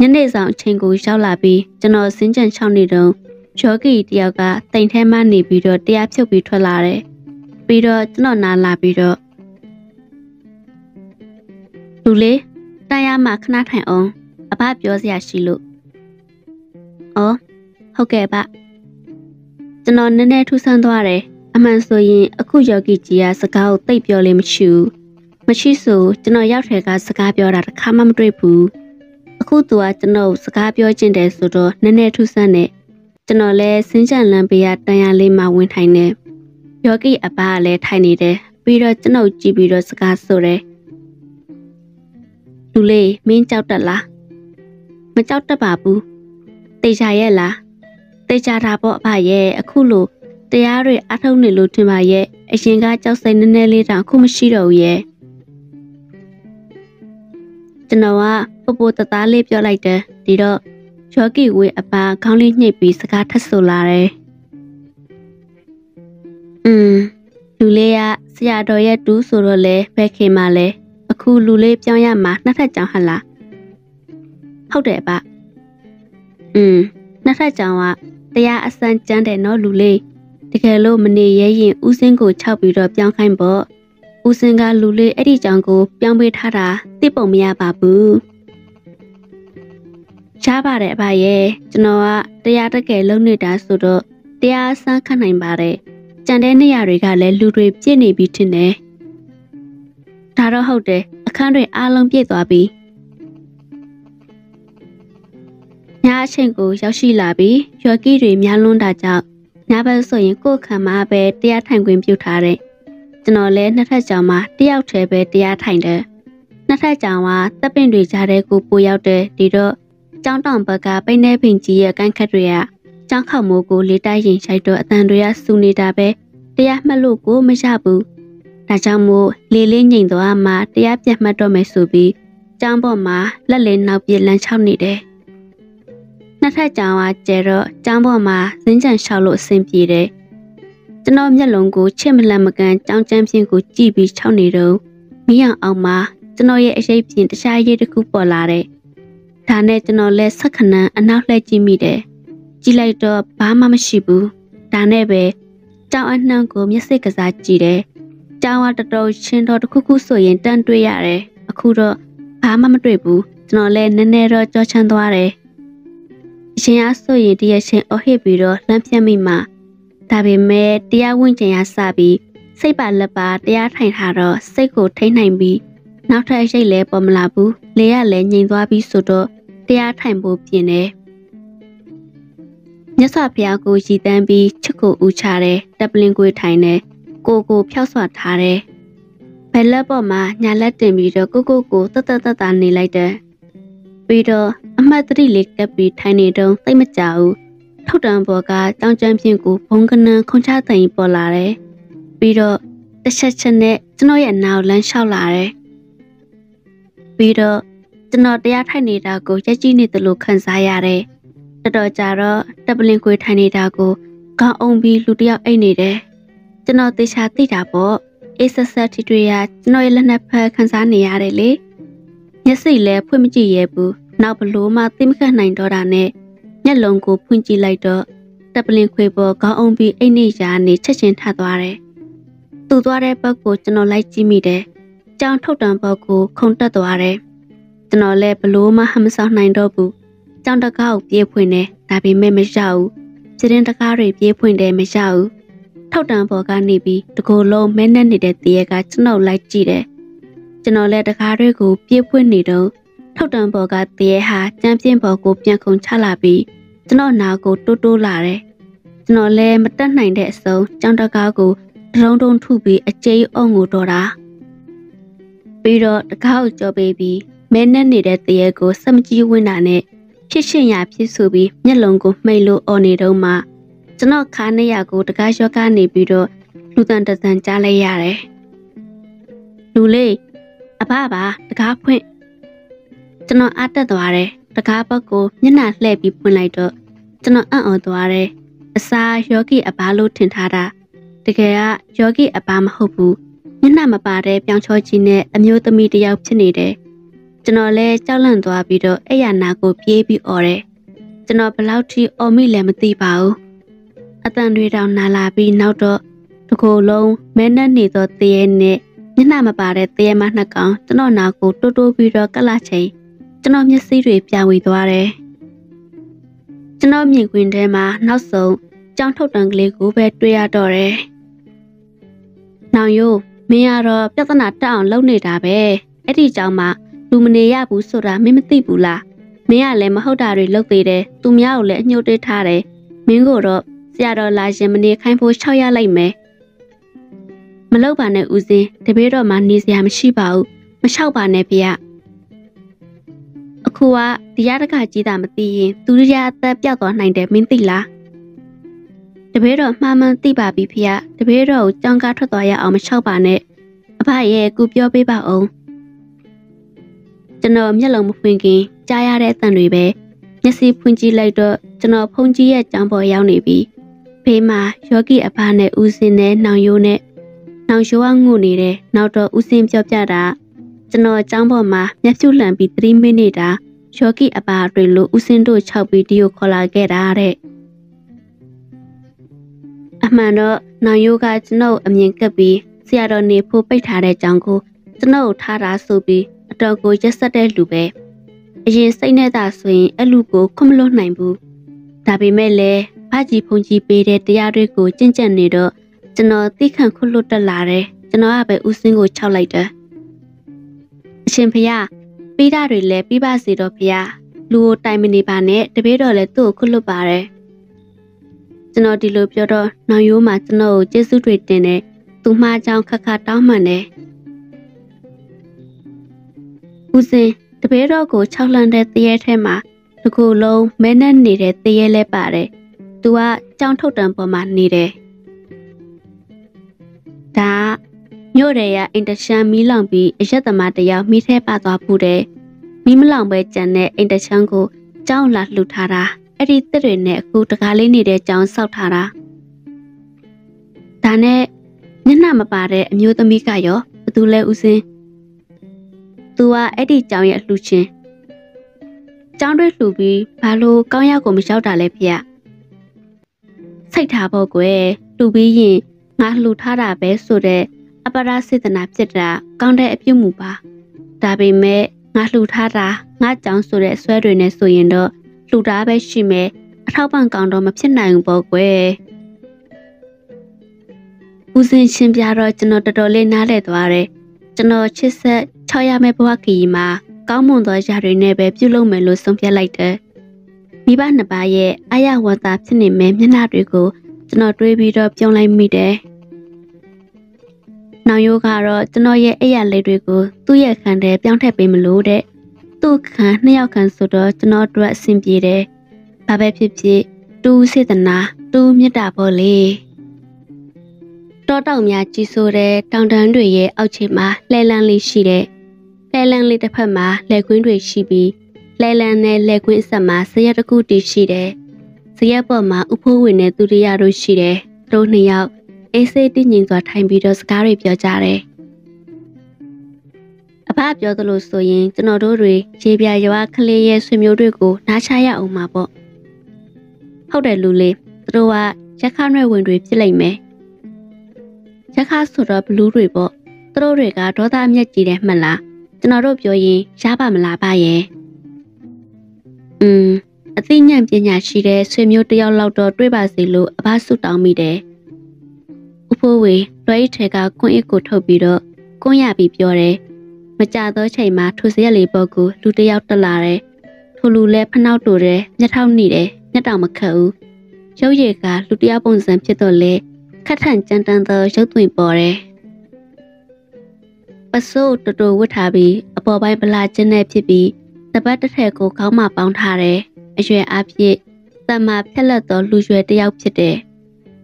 ညနေဆောင်အချိန်ကိုရောက်လာပြီးကျွန်တော်စင်းကြံချောင်းနေတုန်းယောဂီတယောက်ကတိမ်ထဲမှနေပြီးတော့တရားဖြုတ်ပြီးထွက်လာတယ်ပြီးတော့ကျွန်တော်နားလာပြီးတော့လူလေးတရားမှခဏထိုင်အောင်အဘပြောစရာရှိလို့။ အော်ဟုတ်ကဲ့ဗျ။ကျွန်တော်နည်းနည်းထူးဆန်းသွားတယ်။အမှန်ဆိုရင်အခုယောဂီကြီးကစကားကိုသိပ်ပြောလို့မရှိဘူး။မရှိဆိုကျွန်တော်ရောက်ထဲကစကားပြောတာတစ်ခါမှမတွေ့ဘူး။အခုသူကကျွန်တော်စကားပြောချင်တယ်ဆိုတော့နည်းနည်းထူးဆန်းတယ်။ကျွန်တော်လည်းစင်းကြံလမ်းပေးရတန်ရလေးမှဝင်ထိုင်နေ။ယောဂီအဘကလည်းထိုင်နေတယ်။ပြီးတော့ကျွန်တော်ကြည့်ပြီးတော့စကားဆိုတယ်။လူလေးမင်းကြောက်တက်လားမကြောက်တတ်ပါဘူး တေချာရဲ့လားတေချာတာပေါ့အဖရဲ့အခုလိုတရားတွေအထုတ်နေလို့ထင်ပါရဲ့အရင်ကကြောက်စိတ်နည်းနည်းလေးတောင်အခုမရှိတော့ဘူးရဲ့ကျွန်တော်ကပပိုတသားလေးပြောလိုက်တယ်ဒီတော့ယောဂီဝေးအပါခေါင်းလေးညှိပ်ပြီးစကားထပ်ဆိုလာတယ်อืมလူလေးကဆရာတော်ရဲ့တူးဆိုတော့လေဘယ်ခင်မှလဲအခုလူလေးပြောင်းရမှာနှစ်ထပ်ကြောင်ဟတ်လားဟုတ်တယ်ဗျ อืมနှစ်ထပ်ကြောင်ကတရားအစမ်းကျန်းတယ်နော်လူလေးတကယ်လို့မနေရဲရင်ဦးစင်းကိုခြောက်ပြီးတော့ပြောင်းခိုင်းပေါ့ဦးစင်းကလူလေးအဲ့ဒီကြောင်ကိုပြောင်းပေးထားတာသိပုံမရပါဘူးရှားပါတယ်အဖရဲ့ကျွန်တော်ကတရားတကယ်လုံးနေတာဆိုတော့တရားအစမ်းခံနိုင်ပါတယ်ကြံတဲ့နေရာတွေကလည်းလူတွေပြည့်နေပြီထင်တယ်ဒါတော့ဟုတ်တယ်အခန်းတွေအားလုံးပြည့်သွားပြီ ညအချိန်ကိုရောက်ရှိလာပြီးယော်ကီတွေများလွန်းတာကြောင့်ညဘက်ဆိုရင်ကိုယ်ခံမှာပဲတရားထိုင်ခွင့်ပြုထားတယ်။ကျွန်တော်လည်းနှစ်ထပ်ကြောင်မှာတယောက်တည်းပဲတရားထိုင်တယ်။နှစ်ထပ်ကြောင်ကတပ်ပင်တွေကြားတဲ့ကိုပိုရောက်တယ်ဒီတော့ကျောင်းတောင်ဘက်ကပိနေပင်ကြီးရဲ့ကန့်ခတ်တွေကကျောင်းခေါမိုးကိုလေးတိုက်ရင်ရှိုက်တော့အတန်တွေကစူနေတာပဲတရားမှတ်လို့ကိုမရဘူး။ဒါကြောင့်မို့လေလေးငိန်သွားမှတရားပြတ်မှတ်တော့မယ်ဆိုပြီးကျောင်းပေါ်မှာလက်လေးနောက်ပြလန်းချောက်နေတယ် နှစ်ထပ်ကြောင်ကကျဲတော့ကျောင်းပေါ်မှာဇင်းကြံလျှောက်လို့အဆင်ပြေတယ်။ကျွန်တော်မျက်လုံးကိုချစ်မလန့်မကန်ကြောင်ကျန်းဖြင့်ကိုကြည့်ပြီးခြောက်နေတော့မိအောင်အောင်မှာကျွန်တော်ရဲ့အရေးပြင်တခြားရေးတစ်ခုပေါ်လာတဲ့ဒါနဲ့ကျွန်တော်လည်းဆက်ခဏအနောက်လှည့်ကြည့်မိတယ်။ကြည့်လိုက်တော့ဘာမှမရှိဘူး။ဒါနဲ့ပဲကြောင်အနှံ့ကိုမျက်စိကစားကြည့်တယ်။ကြောင်ကတတော်ချင်းတော်တစ်ခုခုဆိုရင်တန်းတွေ့ရတယ်။အခုတော့ဘာမှမတွေ့ဘူး။ကျွန်တော်လည်းနည်းနည်းတော့ကြောချမ်းသွားတယ်အ ရှင်အားဆိုရင်တရရှင်အဟစ်ပြီးတော့လှမ်းပြတ်မိမှာဒါပေမဲ့တရားဝင်ကျင်ရစပြီးစိတ်ပါလက်ပါတရားထိုင်ထားတော့စိတ်ကိုထိနိုင်ပြီးနောက်ထပ်ရိတ်လဲပေါ်မလာဘူးလေရလဲငြိမ်သွားပြီးဆိုတော့တရားထိုင်ဖို့ပြင်တယ်မြတ်စွာဘုရားကိုရည်တန်းပြီးချစ်ကိုဦးချတယ်တပ်ပလင်ကိုထိုင်တယ်ကိုကိုဖျောက်ဆွထားတယ်ဘယ်လက်ပေါ်မှာညာလက်တင်ပြီးတော့ကိုကိုကိုတတ်တတ်တတ်နေလိုက်တယ်ပြီးတော့အ မှတ်တရလေးကပ်ပြီးထိုင်နေတော့သိမကြဘူးထုတ်တံဘော်ကတောင်ကျမ်းဖြင့်ကိုဘုံကနန်းခွန်ချသိမ်ပေါ်လာတယ်ပြီးတော့တစ်ချက်ချက်နဲ့ကျွန်တော်ရဲ့နာကိုလမ်းလျှောက်လာတယ်ပြီးတော့ကျွန်တော်တရားထိုင်နေတာကိုရက်ကြည့်နေသလိုခံစားရတယ်တော်တော်ကြာတော့တပလင်ခွေထိုင်နေတာကိုခေါင်းအုံပြီးလူတစ်ယောက်အိတ်နေတယ်ကျွန်တော်သေချာသိတာပေါ့အေးဆက်ဆက်ထီတွေရကျွန်တော်ရဲ့လက်နက်ဖက်ခန်းစားနေရတယ်လေမျက်စိလည်းဖွင့်မကြည့်ရဘူး နောက်ဘလို့မှသိမခတ်နိုင်တော့တာနဲ့မျက်လုံးကိုဖွင့်ကြည့်လိုက်တော့တပ်ပလင်ခွေပေါ်ခေါင်းအုံပြီးအိတ်နေရာနေချက်ချင်းထသွားတယ်သူ့သွားတဲ့ဘက်ကိုကျွန်တော်လိုက်ကြည့်မိတယ်ကြောင်ထုတ်တံဘက်ကိုခုန်တက်သွားတယ်ကျွန်တော်လည်းဘလို့မှဟမဆောင်နိုင်တော့ဘူးကြောင်တကားကိုပြေးဖွင့်တယ်ဒါပေမဲ့မရဘူးစရင်တကားတွေပြေးဖွင့်တယ်မရဘူးထောက်တံပေါ်ကနေပြီးတကိုယ်လုံးမဲနဲ့နေတဲ့တရေကကျွန်တော်လိုက်ကြည့်တယ်ကျွန်တော်လည်းတကားတွေကိုပြေးဖွင့်နေတော့ ထောက်တံပေါ်ကတရေဟာကြမ်းပြင်းပေါ်ကိုပြန်ခုန်ချလာပြီးကျွန်တော်နာကိုတိုးတိုးလာတယ်ကျွန်တော်လည်းမတက်နိုင်တဲ့အစုံကြောင်တကားကိုဒရုံတုံထုပြီးအကျိအုံကိုတော်တာပြီးတော့တကားကိုကြောပေးပြီးမဲနဲ့နေတဲ့တရေကိုစမကြီးဝင်းတာနဲ့ဖြစ်ရှင်ရဖြစ်ဆိုပြီးမျက်လုံးကိုမှိတ်လို့អော်နေတော့မှကျွန်တော်ခါနေရကိုတကားရောကနေပြီးတော့လူတန်တန်ကြားလိုက်ရတယ်လူလေးအဘပါတကားဖွင့် ကျွန်တော်အားတက်သွားတယ်တကားဘက်ကိုမျက်နှာလှည့်ပြီးဖွင့်လိုက်တော့ကျွန်တော်အံ့ဩသွားတယ်အစာယောဂီအဘလို့ထင်ထားတာတကယ်ကယောဂီအဘမဟုတ်ဘူးမျက်နှာမပါတဲ့ပြောင်ချောကြီးနဲ့အမျိုးသမီးတစ်ယောက်ဖြစ်နေတယ်ကျွန်တော်လည်းကြောက်လန့်သွားပြီးတော့အဲ့ရနာကိုပြေးပြီးអော်တယ်ကျွန်တော်ဘလောက်ထိអော်မိလည်းမသိပါဘူးအတန်တွေတောင်နာလာပြီးနောက်တော့တကိုယ်လုံးမဲနဲ့နေသောတရေနဲ့မျက်နှာမပါတဲ့တရေမနှစ်ကောင်ကျွန်တော်နာကိုတိုးတိုးပြီးတော့ကလချိန် ကျွန်တော်မျက်စိတွေပြဝေသွားတယ်ကျွန်တော်မြင်ကွင်းထဲမှာနောက်ဆုံးကြောင်ထုတ်တံကလေးကိုပဲတွေ့ရတော့တယ်။နောင်ယိုမင်းကတော့ပြဿနာတက်အောင်လုပ်နေတာပဲ။အဲ့ဒီကြောင့်မှလူမနေရဘူးဆိုတာမင်းမသိဘူးလားမင်းကလည်းမဟုတ်တာတွေလုပ်သေးတယ်သူများကိုလည်းအညှို့တေးထားတယ်မင်းကိုတော့ဆရာတော်လာရင်မနေခိုင်းဖို့၆ရလိုက်မယ်မလောက်ပါနဲ့ဦးစင်းတပည့်တော်မှနေစရာမရှိပါဘူးမလျှောက်ပါနဲ့ဗျအ ခုကတရားတကကြီးတာမသိရင်သူရအသက်ပြောက်သွားနိုင်တယ်မင်းသိလားတပည့်တော်မှားမှန်သိပါပြီဖေ။တပည့်တော်ကိုကြောင်းကားထွက်သွားရအောင်မလျှောက်ပါနဲ့အဖရဲ့ကူပြောပေးပါအောင်ကျွန်တော်မျက်လုံးမဖွင့်ခင်ကြားရတဲ့အသံတွေပဲမျက်စိဖွင့်ကြည့်လိုက်တော့ကျွန်တော်ဖုန်ကြီးရဲ့ကြောင်ပေါ်ရောက်နေပြီဖေးမှာယောဂီအဖနဲ့ဦးစင်းနဲ့နှောင်ရိုးနဲ့နှောင်ရိုးကငုနေတယ်နောက်တော့ဦးစင်းပြောပြတာကျွန်တော်ကြောင်ပေါ်မှာမျက်ဖြူလှန်ပြီး3မိနစ်တာ ယောဂီအဖတွေလို့ဦးစင်းတို့6ပြီးဒီကိုခေါ်လာခဲ့တာတဲ့အမှန်တော့နောင်ရိုးကကျွန်ုပ်အမြင်ကပ်ပြီးဆရာတော်နေဖို့ပိတ်ထားတဲ့ကြောင်ကိုကျွန်ုပ်ထားတာဆိုပြီးအတော်ကိုရက်ဆက်တဲ့လူပဲအရင်စိတ်နဲ့သာဆိုရင်အဲ့လူကိုခွမလွတ်နိုင်ဘူးဒါပေမဲ့လည်းဖကြီးဖုန်ကြီးပေးတဲ့တရားတွေကိုကြင့်ကြံ့နေတော့ကျွန်တော်သိခံခွလွတ်တက်လာတယ်ကျွန်တော်ကပဲဦးစင်းကိုခြောက်လိုက်တယ်အရှင်ဖျား ပေးတာတွေလည်းပြီးပါစေတော့ဖျားလူကိုတိုင်မနေပါနဲ့တပည့်တော်လည်းသူ့ကိုခွလွတ်ပါတယ်ကျွန်တော်ဒီလိုပြောတော့နောင်ရိုးမှာကျွန်တော်ကိုကျေးဇူးတွေတင်တယ်သူမှားကြောင်ခက်ခါတောင်းမှန်တယ်ဦးစင်တပည့်တော်ကို၆လန့်တဲ့တရေထဲမှာတကူလုံးမဲနဲ့နေတဲ့တရေလဲပါတယ်။သူကကြောင်ထုတ်တံပေါ်မှာနေတယ်။ မြို့ရဲရအင်တရှမ်းမီးလောင်ပြီးအရက်သမားတယောက်မိထဲပါသွားဖို့တဲ့မီးမလောင်ပဲကြံတဲ့အင်တရှမ်းကိုကြောင်လာလှူထားတာအဲ့ဒီတစ်တွေနဲ့အခုတကားလေးနေတဲ့ကြောင်စောက်ထားတာဒါနဲ့မျက်နှာမပါတဲ့အမျိုးသမီးကရောဘသူလဲဦးစင်းသူကအဲ့ဒီကြောင်ရဲ့လှူချင်းကြောင်တွေလှူပြီးဘာလို့ကောင်းရောက်ကိုမရောက်တာလဲဖေ။စိတ်ထားဖို့ကွယ်လှူပြီးရင်ငါလှူထားတာပဲဆိုတဲ့ အပရာစေတနာဖြစ်တာကောင်းတဲ့အပြုတ်မှုပါ။ဒါပေမဲ့ငါလှူထားတာငါကြောင်ဆိုတဲ့ဆွဲတွေနဲ့ဆိုရင်တော့လှူတာပဲရှိမယ်အထောက်ပံ့ကောင်းတော့မဖြစ်နိုင်ဘူးပေါ့ကွယ်။ဦးစင်ရှင်ပြတော့ကျွန်တော်တော်တော်လေးနားလဲသွားတယ်။ကျွန်တော်ချစ်ဆက်6ရမယ့်ဘဝခရီးမှာကောင်းမွန်သောຢာတွေနဲ့ပဲပြုလုပ်မယ်လို့ဆုံးဖြတ်လိုက်တယ်။မိဘနှစ်ပါးရဲ့အာရဝတ္တာဖြစ်နေမဲ့မျက်နှာတွေကိုကျွန်တော်တွေးပြီးတော့ပြုံးလိုက်မိတယ်။ နောင်ရိုးကတော့ကျွန်တော်ရဲ့အဲ့ရလေးတွေကိုသူ့ရဲ့ခံထဲပြောင်းထည့်ပေးမလို့တဲ့။သူ့ခံနှစ်ယောက်ခံဆိုတော့ကျွန်တော်တို့အဆင်ပြေတယ်။ဘာပဲဖြစ်ဖြစ်တူးစေတနာတူးမြတ်တာပေါ့လေ။တောတောက်များကြီးဆိုတဲ့တောင်တန်းတွေရဲ့အောက်ခြေမှာလှဲလန်းလေးရှိတဲ့လဲလန်းလေးတစ်ဖက်မှာလဲကွင်းတွေရှိပြီးလဲလန်းနဲ့လဲကွင်းအဆက်မှာဇရက်တစ်ခုတည်ရှိတယ်။ဇရက်ပေါ်မှာဥဖိုးဝင်တဲ့သူရိယတို့ရှိတယ်သူတို့နှစ်ယောက် အေးဆေးတည်ငြိမ်စွာထိုင်ပြီးတော့စကားတွေပြောကြတယ်အဖပြောသလိုဆိုရင်ကျွန်တော်တို့တွေရေပြရွာကလေးရဲ့ဆွေမျိုးတွေကိုနားချရအောင်ပါပေါ့ဟုတ်တယ်လူလေးသူတို့ကရက်ခါရွယ်ဝင်တွေဖြစ်လိမ့်မယ်ရက်ခါဆိုတော့ဘလူးတွေပေါ့သူတို့တွေကဒေါသအမျက်ကြီးတယ်မှတ်လားကျွန်တော်တို့ပြောရင်ရပါမလားပါရဲ့อืมအသိဉာဏ်ပညာရှိတဲ့ဆွေမျိုးတယောက်လောက်တော့တွေ့ပါစေလို့အဘဆုတောင်းမိတယ်ဥ ဖိုးဝေလွှဲထဲကကွန်းအစ်ကိုထုတ်ပြီးတော့ကွန်းရပြီးပြောတယ်မကြသောချိန်မှာထိုစရက်လေးပေါ်ကိုလူတယောက်တက်လာတယ်ထိုလူလဲဖနှောက်တူတယ်မျက်ထောက်နှိတယ်မျက်တောင်မခတ်ဘူးရုပ်ရည်ကလူတယောက်ပုံစံဖြစ်တော့လေခက်ထန်ကြမ်းတမ်းသောရုပ်သွင်းပေါ်တယ်ပစိုးတူတူဝတ်ထားပြီးအပေါ်ပိုင်းဗလာချင်းနဲ့ဖြစ်ပြီးတပတ်တစ်ထက်ကိုခေါင်းမှပေါင်းထားတယ်အရွယ်အဖြစ်တမဖြက်လက်သောလူရွယ်တယောက်ဖြစ်တယ်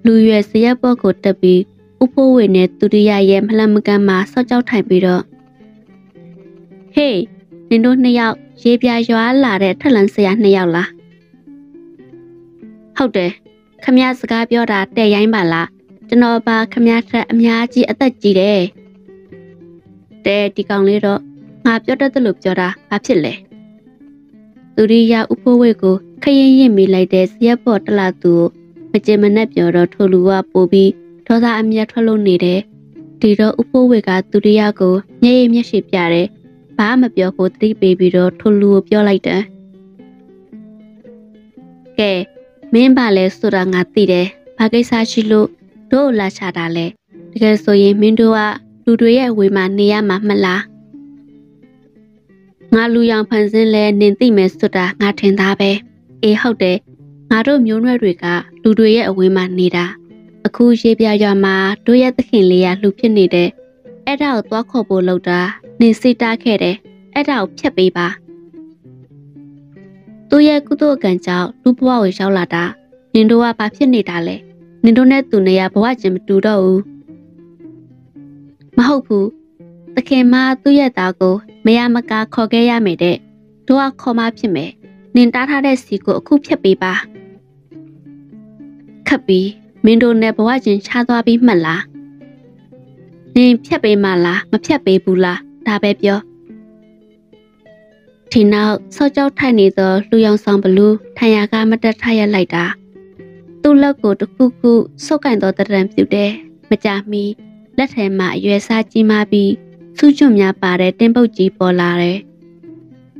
လူရွယ်စရက်ပေါ်ကိုတက်ပြီးဥဖိုးဝင်နဲ့သူရိယရဲ့မလှမ်းမကမ်းမှာစောက်ကြောက်ထိုင်ပြီးတော့ဟေးနင်တို့နှစ်ယောက်ရေပြရွာလာတဲ့ထက်လန်ဆရာနှစ်ယောက်လားဟုတ်တယ်ခမရစကားပြောတာတဲ့ရိုင်းပါလားကျွန်တော်ပါခမရထက်အများကြီးအသက်ကြီးတယ်တဲ့ဒီကောင်လေးတော့ငါပြောတတ်တယ်လို့ပြောတာဘာဖြစ်လဲသူရိယဥဖိုးဝေကိုခရင်ရင်မိလိုက်တဲ့ဇရက်ပေါ်တလာသူ မကြင်မနဲ့ပြောတော့ထိုလူကပို့ပြီးဒေါသအမျက်ထွက်လို့နေတယ်ဒီတော့ဥဖိုးဝေကသူရိယကိုမျက်ရည်မျက်ရှိပြတယ်ဘာမှမပြောဖို့တတိပေးပြီးတော့ထိုလူကိုပြောလိုက်တယ်ကဲမင်းပါလဲဆိုတာငါသိတယ်ဘာကိစ္စရှိလို့တို့လာချတာလဲတကယ်ဆိုရင်မင်းတို့ကလူတွေရဲ့ဝေမှာနေရမှာမလားငါလူရောင်ဖန်ဆင်းလဲနင်သိမယ်ဆိုတာငါထင်သားပဲအေးဟုတ်တယ် ငါတို့မျိုးနွယ်တွေကလူတွေရဲ့အဝေးမှာနေတာအခုရေပြရွာမှာတို့ရဲ့သခင်လေးရလှူဖြစ်နေတယ်အဲ့ဒါကိုသွားခေါ်ဖို့လုပ်တာနင်စိတ်တားခဲ့တယ်အဲ့ဒါကိုဖျက်ပေးပါသူရဲ့ကုသိုလ်ကံကြောင့်လူဘဝကိုရောက်လာတာနင်တို့ကဘာဖြစ်နေတာလဲနင်တို့နဲ့သူနဲ့ကဘဝချင်းမတူတော့ဘူးမဟုတ်ဘူးသခင်မသူ့ရဲ့သားကိုမရမကာခေါ်ခဲ့ရမယ်တဲ့တို့ကခေါ်မဖြစ်မယ် နင်တားထားတဲ့စီကိုအခုဖြတ်ပေးပါခပ်ပြီးမင်းတို့နဲ့ဘဝချင်းချသွားပြီးမှတ်လားနင်ဖြတ်ပေးမလားမဖြတ်ပေးဘူးလားဒါပဲပြောဒီနောက်ဆော့ကြောက်ထိုင်နေသောလူရောင်ဆောင်ဘလူးထိုင်ရကမတက်ထရလိုက်တာသူ့လက်ကိုတခုခုဆုပ်ကင်သောတရံပြုတ်တဲ့မကြမီလက်ထဲမှာအရွယ်စားကြီးမှပြီးစူးကျွများပါတဲ့တင်းပုတ်ကြီးပေါ်လာတယ်။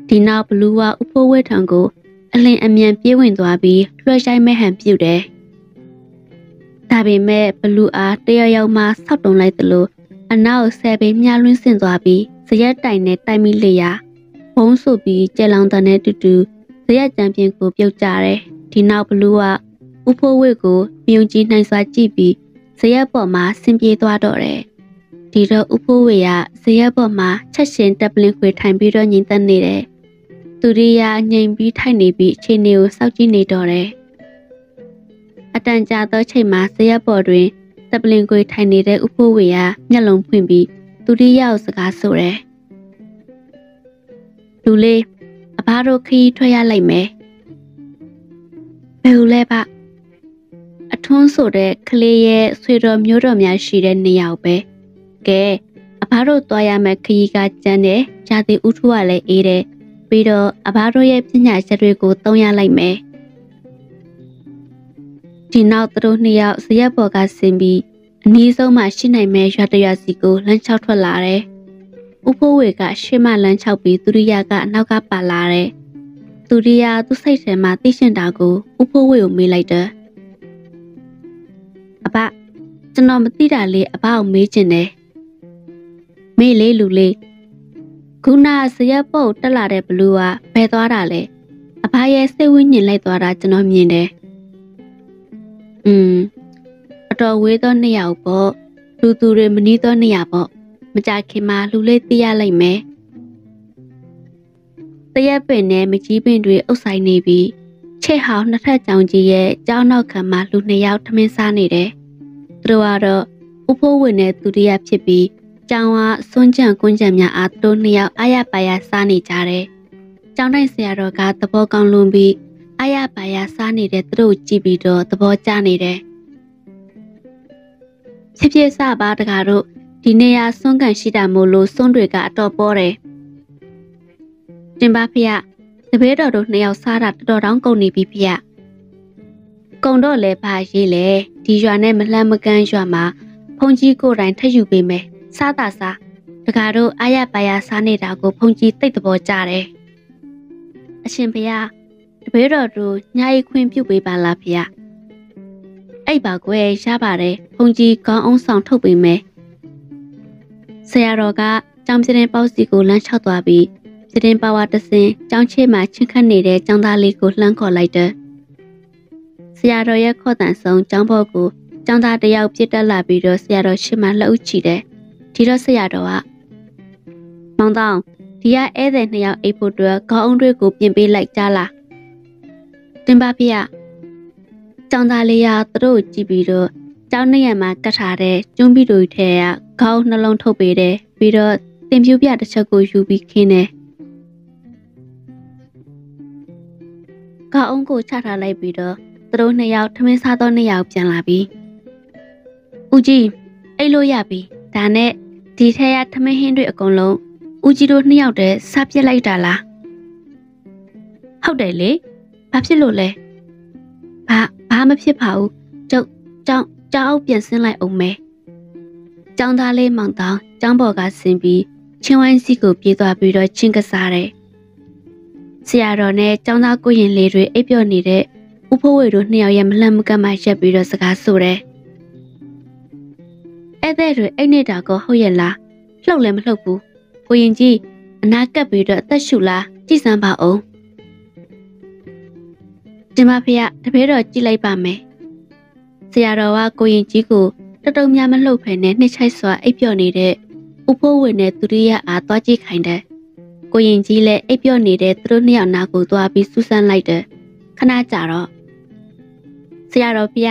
ဒီနောက်ဘလူးဝဥဖိုးဝဲထံကိုအလင်းအမြန်ပြေးဝင်သွားပြီးလွှဲဆိုင်မဲ့ဟန်ပြုတ်တယ်။ဒါပေမဲ့ဘလူးအားတရရောက်မှဆောက်တုံလိုက်သလိုအနောက်ဆယ်ပေမြလွင်းဆင်သွားပြီးဇရက်တိုင်နဲ့တိုက်မိလေရာဘုံဆိုပြီးကျဲလောင်တန်နဲ့တူတူဇရက်ကြံပြင်ကိုပြုတ်ကြတယ်။ဒီနောက်ဘလူးကဥဖိုးဝဲကိုမြုံကြီးနှိုင်စွာကြည့်ပြီးဇရက်ပေါ်မှာဆင်ပြေသွားတော့တယ်။ဒီတော့ဥဖိုးဝေကဇရက်ပေါ်မှာချက်ရှင်တပ်ပလင်ခွေထိုင်ပြီးတော့ညီသက်နေတယ်။ သူရိယာငြိမ်ပြီးထိုင်နေပြီးအခြေအနေကိုစောင့်ကြည့်နေတော့တယ်။အတန်ကြာသောချိန်မှာဇရက်ပေါ်တွင်တပ်ပလင်ခွေထိုင်နေတဲ့ဥဖိုးဝေကမျက်လုံးဖွင့်ပြီးသူရိယာကိုစကားဆိုတယ်။လူလေးအဘတို့ခရီးထွက်ရလိုက်မယ်။ဘယ်လိုလဲပါအထွန်းဆိုတဲ့ကလေးရဲ့ဆွေတော်မျိုးတော်များရှိတဲ့နေရာပဲ။ကဲအဘတို့သွားရမယ့်ခရီးကကျန်းတယ်ဂျာတိဥထုကလည်းအေးတယ် ပြီးတော့အဘတို့ရဲ့ပညာချက်တွေကိုသုံးရလိုက်မယ်ဒီနောက်သူတို့နှစ်ယောက်ဇရက်ပေါ်ကဆင်းပြီးအနည်းဆုံးမှရှိနိုင်မဲ့ရွာတရွာစီကိုလမ်းလျှောက်ထွက်လာတယ်ဥဖိုးဝေကရှေ့မှလမ်းလျှောက်ပြီးသူရိယကအနောက်ကပါလာတယ်သူရိယသူ့စိတ်ထဲမှာသိရှင်တာကိုဥဖိုးဝေကိုမေးလိုက်တယ်အဘကျွန်တော်မသိတာလေးအဘကိုမေးချင်တယ်မေးလေးလူလေး ခုနဇရက်ပုတ်တက်လာတဲ့ဘလူးကဘယ်သွားတာလဲအဖားရဲ့စိတ်ဝိညာဉ်လိုက်သွားတာကျွန်တော်မြင်တယ်อืมအတော်ဝေးသောနေရာပေါ့လူသူတွေမနီးသောနေရာပေါ့မကြခင်မှာလူလေးသိရလိုက်မယ်တရက်ပင်နဲ့မကြီးပင်တွေအုပ်ဆိုင်နေပြီးချစ်ဟောင်းနှစ်ထပ်ကြောင်ကြီးရဲ့ကြောင်းနောက်ခံမှာလူနှစ်ယောက်ထမင်းစားနေတယ်သူတို့ကတော့ဥဖိုးဝင်တဲ့သူတရက်ဖြစ်ပြီး ကျောင်းကစွန့်ကြံကွန်းကြံများအားတို့နှစ်ယောက်အားရပါရစားနေကြတယ်။ကျောင်းတိုင်းဆရာတော်ကသဘောကောင်းလွန်ပြီးအာရပါရစားနေတဲ့သူတို့ကြည့်ပြီးတော့သဘောကျနေတယ်ဖြစ်ဖြစ်စပါတကားတို့ဒီနေရာစွန့်ကန်ရှိတာမို့လို့စွန့်တွေကအတော်ပေါ်တယ်တင်ပါဖေတပည့်တော်တို့နှစ်ယောက်စားတာတော်တော်တောင်းကုန်နေပြီဖေကုံတော့လဲပါရေးလေဒီရွာနဲ့မလှမ်းမကန်းရွာမှာဖုန်ကြီးကိုယ်တိုင်ထပ်ယူပေးမယ် စားတာစားတကားတို့အာရပါရစားနေတာကိုဖုန်ကြီးသိတဲ့ဘောကြတယ်အရှင်ဖေတပည့်တော်တို့ညာရီခွင့်ပြုပေးပါလားဖေအဲ့ပါကွယ်ရပါတယ်ဖုန်ကြီးကောင်းအောင်ဆောင်ထုတ်ပေးမယ်ဆရာတော်ကကျောင်းပြတဲ့ပေါ့စီကိုလမ်းလျှောက်သွားပြီးပြတဲ့ပါဝါတစင်ကျောင်းချေမှာချင်းခတ်နေတဲ့ကျောင်းသားလေးကိုလှမ်းခေါ်လိုက်တယ်ဆရာတော်ရဲ့ခေါ်တန်ဆုံးကျောင်းဘော်ကိုကျောင်းသားတယောက်ပြစ်တက်လာပြီးတော့ဆရာတော်ရှေ့မှာလှုပ်ချီတယ် ဒီတော့ဆရာတော်ကမောင်တောင်ဒီကဧည့်သည်နှစ်ယောက်အိပ်ဖို့အတွက်ခေါင်းအုံးတွေကိုပြင်ပေးလိုက်ကြလားတင်ပါဖေကျောင်းသားလေးကသူတို့ကြည့်ပြီးတော့ကျောင်းနေရမှာကတ်ထားတဲ့ကျွန်းပြီးတို့ထဲကခေါင်းနှလုံးထုတ်ပေးတယ်ပြီးတော့တင်ပြူပြတစ်ချက်ကိုယူပြီးခင်းတယ်ခေါင်းအုံးကိုချထားလိုက်ပြီးတော့သူတို့နှစ်ယောက်ထမင်းစားသောနှစ်ယောက်ပြန်လာပြီးဦးကြီးအိတ်လို့ရပြီဒါနဲ့ ဒီထက်ကထမင်းဟင်းတွေအကုန်လုံးဦးကြီးတို့နှစ်ယောက်တည်းစားပြစ်လိုက်တာလားဟုတ်တယ်လေဘာဖြစ်လို့လဲဘာဘာမဖြစ်ပါဘူးကျုပ်ကြောင်းကြောင်းပြန်ဆင်းလိုက်အောင်မယ်ကျောင်းသားလေးမောင်တောင်ကျောင်းပေါ်ကဆင်းပြီးချင်းဝိုင်းစီကိုပြေးသွားပြီးတော့ချင်းကစားတယ်ဆရာတော်နဲ့ကျောင်းသားကိုရင်လေးတွေအိပ်ပျော်နေတဲ့ဥဖိုးဝေတို့နှစ်ယောက်ရဲ့မလှမ်းမကမ်းမှရက်ပြီးတော့စကားဆိုတယ် အဲ့တဲ့တွေအိတ်နေတာကိုဟုတ်ရဲ့လားလှုပ်လည်းမလှုပ်ဘူးကိုရင်ကြီးအနာကပ်ပြီးတော့အသက်ရှူလားကြည်စမ်းပါအောင်ကျမဖေကတပည့်တော်ကြည့်လိုက်ပါမယ်ဆရာတော်ကကိုရင်ကြီးကိုတတုံများမလှုပ်ဖ ೇನೆ နှစ်ချိုက်စွာအိပ်ပျော်နေတဲ့ဥဖိုးဝင်တဲ့သူရိယအားသွားကြည့်ခိုင်းတယ်ကိုရင်ကြီးလည်းအိပ်ပျော်နေတဲ့သူတို့နှစ်ယောက်နာကိုသွားပြီးစူးစမ်းလိုက်တယ်ခဏကြာတော့ဆရာတော်ပြ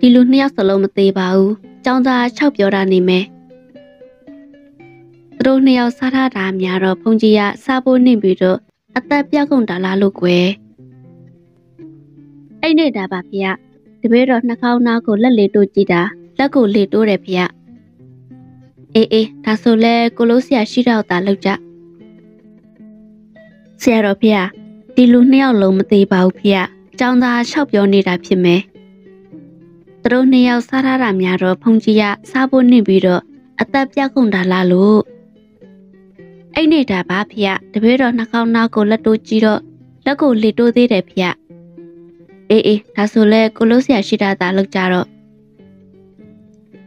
ဒီလူနှစ်ယောက်စလုံးမသေးပါဘူး ចောင်းသား၆ပြောတာနေမယ်သူတို့နှစ်ယောက်စားထားတာများတော့ဖုန်ကြီးကစားဖို့နှင့်ပြီးတော့အသက်ပြောက်ကုန်တာလားလို့ကွယ်အဲ့နေတာပါဖေတပည့်တော်နှာခေါင်းနားကိုလက်လေးတို့ကြည့်တာလက်ကိုလေတိုးတယ်ဖေအေးအေးဒါဆိုလဲကိုလို့ဆရာရှိတော့တာလောက်ကြဆရာတော်ဖေဒီလူနှစ်ယောက်လုံးမသေးပါဘူးဖေចောင်းသားလျှောက်ပြောနေတာဖြစ်မယ် သူတို့နှစ်ယောက်စားထားတာများတော့ဖုန်ကြီးကစားဖို့နှင့်ပြီးတော့အသက်ပြောက်ကုန်တာလားလို့အိတ်နေတာပါဖေတပည့်တော်နှာခေါင်းနားကိုလက်တိုးကြည့်တော့လက်ကိုလေတိုးသေးတယ်ဖေအေးအေးဒါဆိုလဲကိုလို့ဆရာရှိတာသာလောက်ကြတော့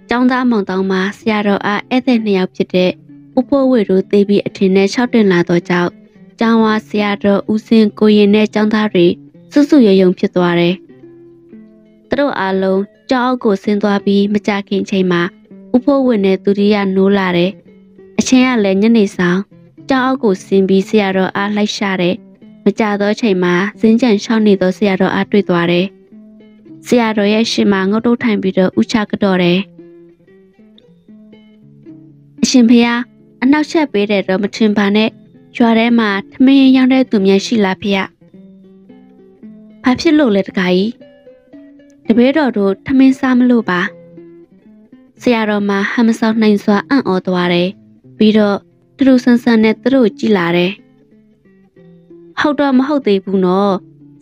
ကျောင်းသားမောင်တောင်းမှာဆရာတော်အားဧည့်သည်နှစ်ယောက်ဖြစ်တဲ့ဥဖိုးဝေတို့သိပြီးအထင်နဲ့၆တင်လာတော့ကြောင့်ကျောင်းဝါဆရာတော်ဦးစင်ကိုရင်နဲ့ကျောင်းသားတွေစွစွရယုံဖြစ်သွားတယ်။သူတို့အားလုံး ကျောင်းအောက်ကိုဆင်းသွားပြီးမကြခင်ချိန်မှာဥဖိုးဝင်တဲ့သူရိယနိုးလာတယ်။အချင်းကလည်းညနေဆောင်ကျောင်းအောက်ကိုဆင်းပြီးဆရာတော်အားလိုက်ရှာတယ်။မကြသောချိန်မှာဇင်းကြံရှောင်းနေသောဆရာတော်အားတွေ့သွားတယ်။ဆရာတော်ရဲ့ရှင်မှာငုတ်တုတ်ထိုင်ပြီးတော့ဥချကတော့တယ်။အရှင်ဖေဟာအနောက်ချက်ပေးတယ်တော့မထင်ပါနဲ့ရွာထဲမှာထမင်းရောင်းတဲ့သူများရှိလားဖေ။ဘာဖြစ်လို့လဲတခါကြီး တပည့်တော်တို့ထမင်းစားမလို့ပါဆရာတော်မှာဟမဆောင်နိုင်စွာအံ့ဩသွားတယ်ပြီးတော့သူတို့ဆန်းဆန်းနဲ့သူတို့ကြည်လာတယ်ဟုတ်တော့မဟုတ်သေးဘူးနော်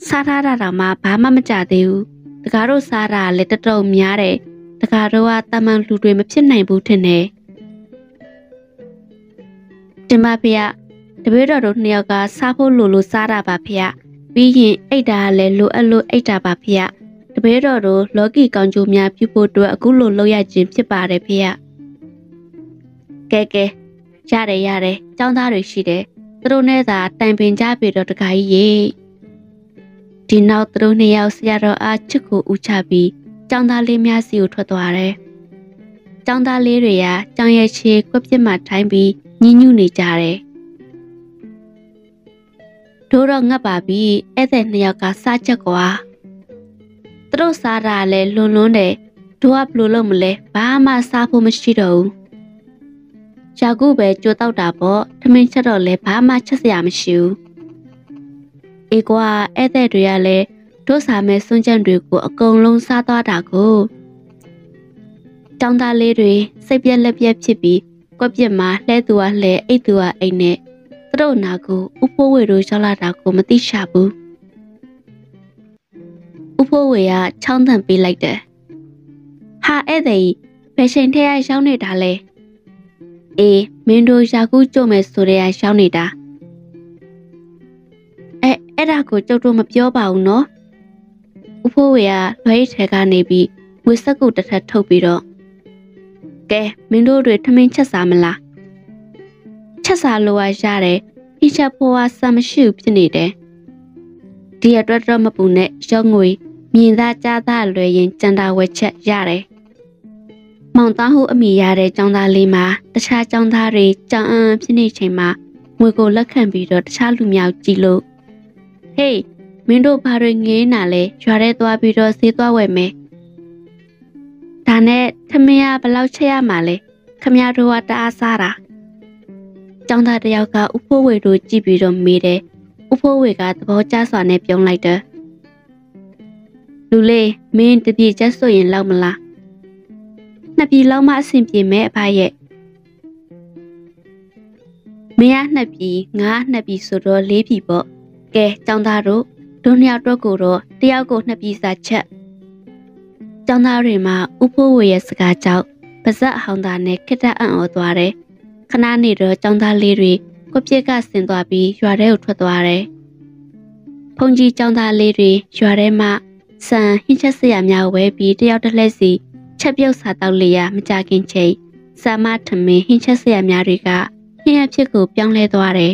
စားထားတာတော့မှဘာမှမကြသေးဘူးတကားတို့စားတာလည်းတတော်များတယ်တကားတို့ကတမန်လူတွေမဖြစ်နိုင်ဘူးထင်တယ်တင်ပါဖေတပည့်တော်တို့နှစ်ယောက်ကစားဖို့လိုလိုစားတာပါဖေပြီးရင်အိတ်တာလည်းလိုအပ်လို့အိတ်တာပါဖေ တပည့်တော်တို့လောကီကောင်းကျိုးများပြုဖို့အတွက်အခုလိုလုပ်ရခြင်းဖြစ်ပါတယ်ဖေကဲကဲရတယ်ရတယ်ចောင်းသားတွေရှိတယ်သူတို့နဲ့သာတိုင်ပင်ကြပြီတော့တခါကြီးရေဒီနောက်သူတို့နှစ်ယောက်ဆရာတော်အားချစ်ကိုဥချပြီးចောင်းသားလေးများစီကိုထွက်သွားတယ်ចောင်းသားလေးတွေကကြောင်ရဲ့ချေကွက်ပြစ်မှထိုင်းပြီးညှဉ်းညူနေကြတယ်တို့တော့ငတ်ပါပြီဧည့်သည်နှစ်ယောက်ကစားချက်ကွာ သူတို့စားတာလဲလွန်လွန်းတယ်တို့ကဘလို့လုပ်မလဲဘာမှစားဖို့မရှိတော့ဘူးရာကုပဲကြိုးတောက်တာပေါ့ထမင်းချက်တော့လဲဘာမှချက်စရာမရှိဘူးအေကွာဧည့်သည်တွေကလည်းတို့စာမဲ့စွန့်ကြံတွေကိုအကုန်လုံးစားသွားတာကိုတောင်းသားလေးတွေစိတ်ပြက်လက်ပြက်ဖြစ်ပြီးကွက်ပြက်မှာလှဲသူကလှဲအိတ်သူကအိတ်နဲ့သူတို့နာကိုဥဖိုးဝေတို့ရောက်လာတာကိုမသိရှာဘူး ဥဖိုးဝေကချောင်းတန်ပေးလိုက်တယ်ဟာဧည့်သည်ဘယ်ချိန်ထဲရရောက်နေတာလဲအေးမင်းတို့ရာကူးကြုံမယ်ဆိုတဲ့ရရောက်နေတာအဲအဲ့ဒါကိုကျုပ်တို့မပြောပါဘူးနော်ဥဖိုးဝေကလွှဲထဲကနေပြီးငွေစက်ကုတ်တစ်ထပ်ထုတ်ပြီးတော့ကဲမင်းတို့တွေထမင်းချက်စားမလားချက်စားလို့ရတယ်အချက်ဖို့ကစမရှိဘူးဖြစ်နေတယ်ဒီအတွက်တော့မပူနဲ့ရောငွေ မြင်သားကြားသားလွယ်ရင်ကြံတာဝက်ချက်ရတယ်မောင်သားဟုအမိရတဲ့ចောင်းသားလေးမှာတခြားចောင်းသားတွေကြောင်အံ့ဖြစ်နေချိန်မှာငွေကိုလက်ခံပြီးတော့တခြားလူမျိုးကြည့်လို့ဟေးမင်းတို့ဘာတွေငေးနာလဲရွာထဲသွားပြီးတော့ဈေးသွားဝယ်မယ်ဒါနဲ့ထမင်းကဘလောက်ချက်ရမှာလဲခမရတို့ကတအားစားတာကျောင်းသားတယောက်ကဥဖိုးဝေတို့ကြည့်ပြီးတော့မေးတယ်ဥဖိုးဝေကသဘောကျစွာနဲ့ပြုံးလိုက်တယ် လူလေးမင်းတပြေချက်ဆိုရင်လောက်မလားနှစ်ပြည်လောက်မှအဆင်ပြေမဲ့အဖရဲ့မင်းကနှစ်ပြည်ငါနှစ်ပြည်ဆိုတော့လေးပြည်ပေါ့ကဲကျောင်းသားတို့တို့နှစ်ယောက်တော့ကိုတော့တယောက်ကိုနှစ်ပြည်စာချက်ကျောင်းသားတွေမှာဥဖိုးဝေရဲ့စကားကြောင့်ပါဇက်အဟောင်းသားနဲ့ခိတ္တအံ့ဩသွားတယ်ခဏနေတော့ကျောင်းသားလေးတွေကိုပြက်ကဆင်သွားပြီးရွာထဲကိုထွက်သွားတယ်ဖုန်ကြီးကျောင်းသားလေးတွေရွာထဲမှာ ဆန်ဟင်းချက်စရာများဝဲပြီးတယောက်တစ်လှည့်စီချက်ပြုတ်စားတောက်လျာမကြခင်ချိန်စာမထမင်းဟင်းချက်စရာများတွေကဟင်းရဖြစ်ကိုပြောင်းလဲသွားတယ်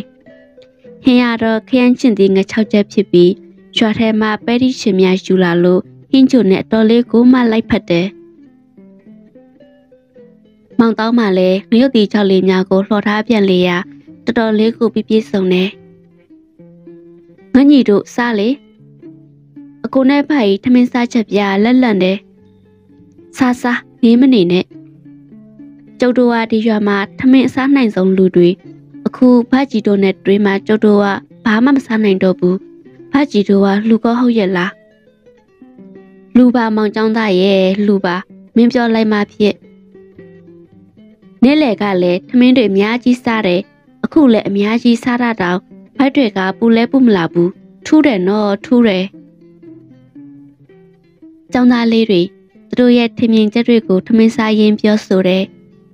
ဟင်းရတော့ခရမ်းချင်သည်င၆ချက်ဖြစ်ပြီးရွာထဲမှာပဲဒီရှင်များယူလာလို့ဟင်းချိုနဲ့အတော်လေးကိုမှလိုက်ဖက်တယ်။မောင်တောင်းမှလည်းငရုတ်တီချောက်လေးများကိုလှော်ထားပြန်လေရာတော်တော်လေးကိုပြပြစုံနေ။ငညီတို့စားလေ အကိုနဲ့ဖိုင်ထမင်းစားချက်ပြလက်လန့်တယ်။စားစားနေမနေနဲ့ကျုပ်တို့ကဒီရွာမှာထမင်းအစားနိုင်ဆုံးလူတွေအခုဖကြီးတို့နဲ့တွေးမှကျုပ်တို့ကဘာမှမစားနိုင်တော့ဘူး။ဖကြီးတို့ကလူကောဟုတ်ရဲ့လားလူပါမောင်ចောင်းသားရဲ့လူပါမင်းပြောလိုက်မှဖြစ်နေ့လေကလည်းထမင်းတွေအများကြီးစားတယ်အခုလည်းအများကြီးစားရတောင်ဖက်တွေကပူလဲပူမလာဘူးထူးတယ်နော်ထူးတယ် ចောင်းသားလေးတွေသူတို့ရဲ့ထင်မြင်ချက်တွေကိုထမင်းစားရင်းပြောဆိုတယ်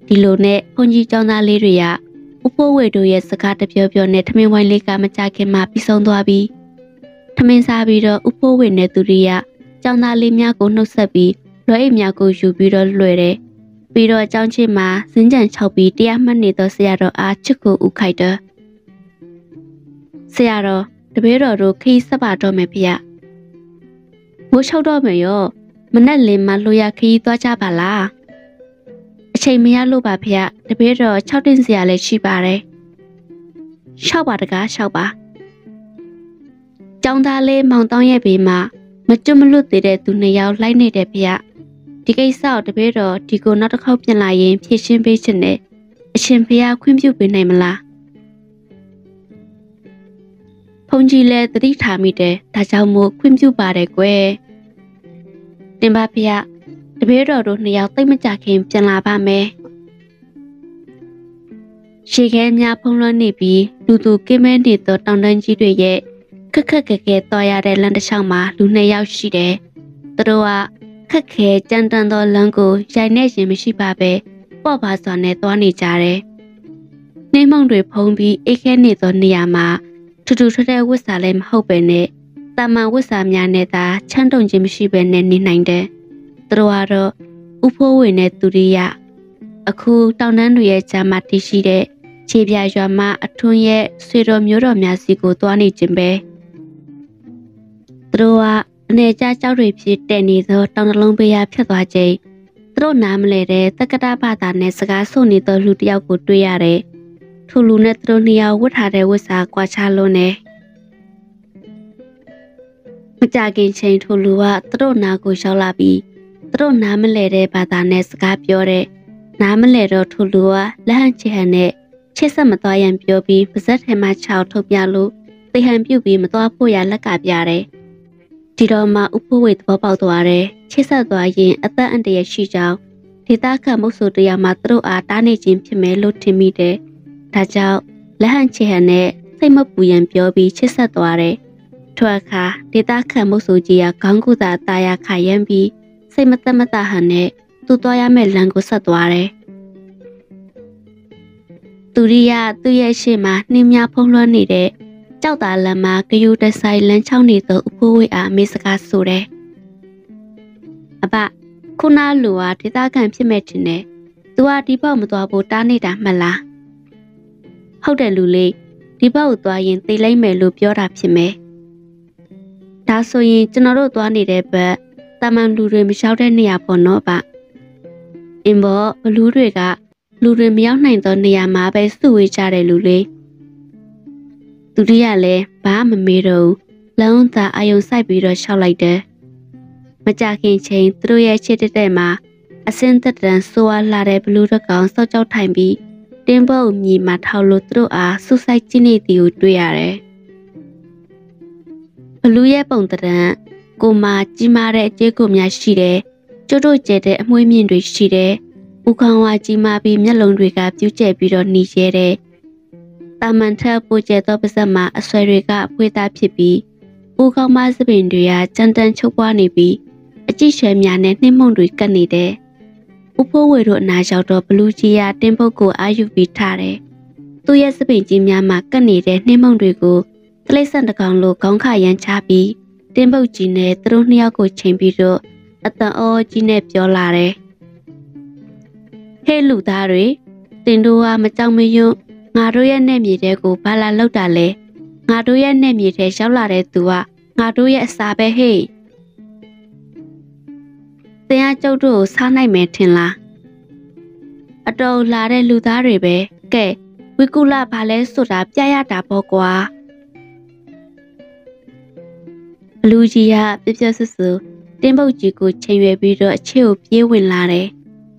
ဒီလိုနဲ့ဘုန်းကြီးចောင်းသားလေးတွေကဥပိုးဝေတို့ရဲ့စကားတပြောပြောနဲ့ထမင်းဝိုင်းလေးကမကြခင်မှပြီးဆုံးသွားပြီထမင်းစားပြီးတော့ဥပိုးဝေနဲ့သူတွေကကျောင်းသားလေးများကိုနှုတ်ဆက်ပြီးလွယ်အိတ်များကိုယူပြီးတော့လွှဲတယ်။ပြီးတော့ကျောင်းချင်းမှာစင်းကြံ၆ပြီးတရားမှတ်နေသောဆရာတော်အားချစ်ကိုဥခိုက်တယ်။ဆရာတော်တပည့်တော်တို့ခီးဆက်ပါတော့မယ်ဖေ။ မိုးချုပ်တော့မယ်ရောမနဲ့လင်းမလိုရခီးသွားကြပါလား။အချိန်မရလို့ပါဖေ။တပည့်တော်၆တင်စရာလည်းရှိပါတယ်။ရှောက်ပါတကားရှောက်ပါ။ကျောင်းသားလေးမောင်တောင်းရဲ့ဘေးမှာမကျွတ်မလွတ်သေးတဲ့သူနှစ်ယောက်လိုက်နေတဲ့ဖေကဒီကိစ္စကိုတပည့်တော်ဒီကိုနောက်တစ်ခေါက်ပြန်လာရင်ဖြည့်ရှင်းပေးချင်တယ်အရှင်ဖေကခွင့်ပြုပေးနိုင်မလား ဖုန်ကြီးလည်းတတိထားမိတယ်ဒါကြောင့်မို့ခွင့်ပြုပါတယ်ကွယ်တင်ပါဖေကတပည့်တော်တို့နှစ်ယောက်သိမကြခင်ပြန်လာပါမယ်ရှေခဲများဖုံးလွှမ်းနေပြီးလူသူကင်းမဲနေသောတောင်တန်းကြီးတွေရဲ့ခက်ခက်ခဲခဲသွားရတဲ့လမ်းတစ်လျှောက်မှာလူနှစ်ယောက်ရှိတယ်။သူတို့ကခက်ခဲကြမ်းတမ်းသောလမ်းကိုရိုက်နေရင်မရှိပါပဲပေါ့ပါစွာနဲ့သွားနေကြတယ်။နှင်းမုံတွေဖုံးပြီးအိတ်ခဲနေသောနေရာမှာ ထူထူထထဝတ်စာလည်းမဟုတ်ပဲနဲ့တာမန်ဝတ်စာများနဲ့သာချမ်းတုံခြင်းမရှိပဲနဲ့နေနိုင်တယ်။သူတို့ကတော့ဥဖိုးဝင်တဲ့သူရိယအခုတောင်တန်းတွေရဲ့ဂျာမတီရှိတဲ့ခြေပြရွာမှာအထွန်းရဲ့ဆွေတော်မျိုးတော်များစီကိုသွားနေခြင်းပဲ။သူတို့ကအနေကျကြောက်တွေဖြစ်တဲ့နေသောတောင်တလုံးပေးရဖြစ်သွားချိန်သူတို့နားမလဲတဲ့တက္ကတာဘာသာနဲ့စကားဆိုနေသောလူတစ်ယောက်ကိုတွေ့ရတယ်။ ထိုလူနဲ့သူတို့နှစ်ယောက်ဝတ်ထားတဲ့ဝတ်စားကွာခြားလို့နေမကြခင်ချိန်ထိုလူကသူတို့နာကိုရောက်လာပြီးသူတို့နားမလဲတဲ့ဘာသာနဲ့စကားပြောတဲ့နားမလဲတော့ထိုလူကလက်ဟန်ချဟန်နဲ့ချစ်ဆက်မသွားရန်ပြောပြီးပါဇက်ထဲမှာခြောက်ထုတ်ပြလို့သေဟန်ပြုတ်ပြီးမသွားဖို့ရလက်ကပြတယ်ဒီတော့မှဥဖိုးဝေသဘောပေါက်သွားတယ်ချစ်ဆက်သွားရင်အသက်အန္တရာယ်ရှိကြောင်းဒေသခံမုတ်ဆိုတရားမှာသူတို့အားတားနေခြင်းဖြစ်မယ်လို့ထင်မိတယ် ဒါကြောင့်လက်ဟန်ချေဟန်နဲ့စိတ်မပူရန်ပြောပြီးချစ်ဆက်သွားတယ်ထိုအခါဒေသခံမုတ်ဆိုကြီးကခေါင်းကုသာတာယာခရမ်းပြီးစိတ်မသက်မသာဟန်နဲ့သူ့သွားရမယ့်လမ်းကိုဆက်သွားတယ်သူရိယသူ့ရဲ့ရှေ့မှာနှင်းများဖုံးလွှမ်းနေတဲ့ကြောက်တာလမ်းမှာကယူတဆိုင်လမ်းချောင်းနေသောဥဖိုးဝေအားအမေစကားဆိုတယ်။အဘခုနလူဟာဒေသခံဖြစ်မဲ့တင်တယ်။ तू ဟာဒီပေါက်မသွားဘူးတားနေတာမှတ်လား။ ဟုတ်တယ်လူလေးဒီပေါက်ကိုသွားရင်သိလိုက်မယ်လို့ပြောတာဖြစ်မယ်။ဒါဆိုရင်ကျွန်တော်တို့သွားနေတဲ့ဘက်တာမန်လူတွေမလျှောက်တဲ့နေရာပေါ့နော်ဗျ။အင်းဘောဘလူးတွေကလူတွေမရောက်နိုင်သောနေရာမှာပဲစုဝေးကြတယ်လူလေး။သူတို့ကလည်းဘာမမေးတော့လုံးသာအယုံဆိုင်ပြီးတော့ရှောက်လိုက်တယ်မကြခင်ချိန်သူတို့ရဲ့ချစ်တဲ့တဲ့မှာအစင်းသက်တန်ဆိုးဝါးလာတဲ့ဘလူးတကောင်စောက်ကြောက်ထိုင်ပြီး တင်းပုတ်မြေမှာထောက်လို့သူတို့အားဆုဆိုင်ကြည့်နေသည်ကိုတွေ့ရတယ်ဘလူးရဲ့ပုံတံကိုမာကြီးမားတဲ့အကျေးကိုများရှိတယ်ကျို့တို့ကျဲတဲ့အမွှေးမြင့်တွေရှိတယ်ဥခေါင်းဝါကြီးမားပြီးမျက်လုံးတွေကပြူးကျဲပြီးတော့หนีရဲတယ်တာမန်ထက်ပိုကျဲသောပါဇက်မှာအဆွဲတွေကအဖွေးသားဖြစ်ပြီးဦးခေါင်းမစပင်တွေကကြမ်းတမ်းချုပ်ပွားနေပြီးအကြည့်ရွှဲများနဲ့နှိမ့်မုံတွေကပ်နေတယ်။ ဥဖိုးဝေတို့အနာရောက်တော့ဘလူးကြီးကတင်းပုတ်ကိုအာယူပြီးထားတယ်။သူ့ရဲ့စပင်ကြီးများမှာကပ်နေတဲ့နှိမ့်မုံတွေကိုတလိษံတကောင်လိုခေါင်းခရမ်းချပြီးတင်းပုတ်ကြီးနဲ့သူတို့နှစ်ယောက်ကိုချိန်ပြီးတော့အတန်အောကြီးနဲ့ပြောလာတယ်။ဟဲ့လူသားတွေတင်တို့ကမကြောက်မရွံ့ငါတို့ရဲ့နဲ့မြေတဲကိုဘာလာလောက်တာလဲငါတို့ရဲ့နဲ့မြေထဲရောက်လာတဲ့သူကငါတို့ရဲ့အစာပဲဟေ့ တရားကျုပ်တို့ကိုစားနိုင်မယ်ထင်လားအတော်လာတဲ့လူသားတွေပဲကဲဝိကုလဘာလဲဆိုတာပြရတာပေါ့ကွာဘလူးကြီးကပြပြဆဆူတင်းပုတ်ကြီးကိုချိန်ရွယ်ပြီးတော့အခြေကိုပြေးဝင်လာတယ်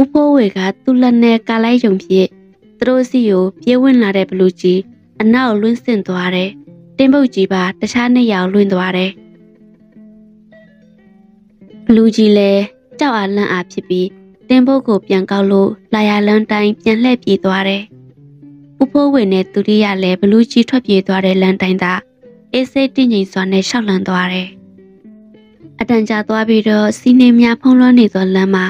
ဥဖိုးဝေကသူ့လက်နဲ့ကာလိုက်ယုံဖြစ်သူတို့စီကိုပြေးဝင်လာတဲ့ဘလူးကြီးအနောက်လွင့်ဆင့်သွားတယ်။တင်းပုတ်ကြီးပါတခြားနှစ်ယောက်လွင့်သွားတယ်။ဘလူးကြီးလည်း ကြောက်အားလန့်အားဖြစ်ပြီးတင်းပုတ်ကိုပြန်ကောက်လို့လာရလန်းတိုင်းပြန်လှည့်ပြေးသွားတယ်။ဥဖိုးဝင်နဲ့သူရိယလည်းဘလူးကြီးထွက်ပြေးသွားတဲ့လမ်းတိုင်းသာအေးစိတ်တည်ငြိမ်စွာနဲ့ရှောက်လန်းသွားတယ်။အတန်ကြာသွားပြီးတော့စီးနေများဖုံးလွှမ်းနေသောလမ်းမှာ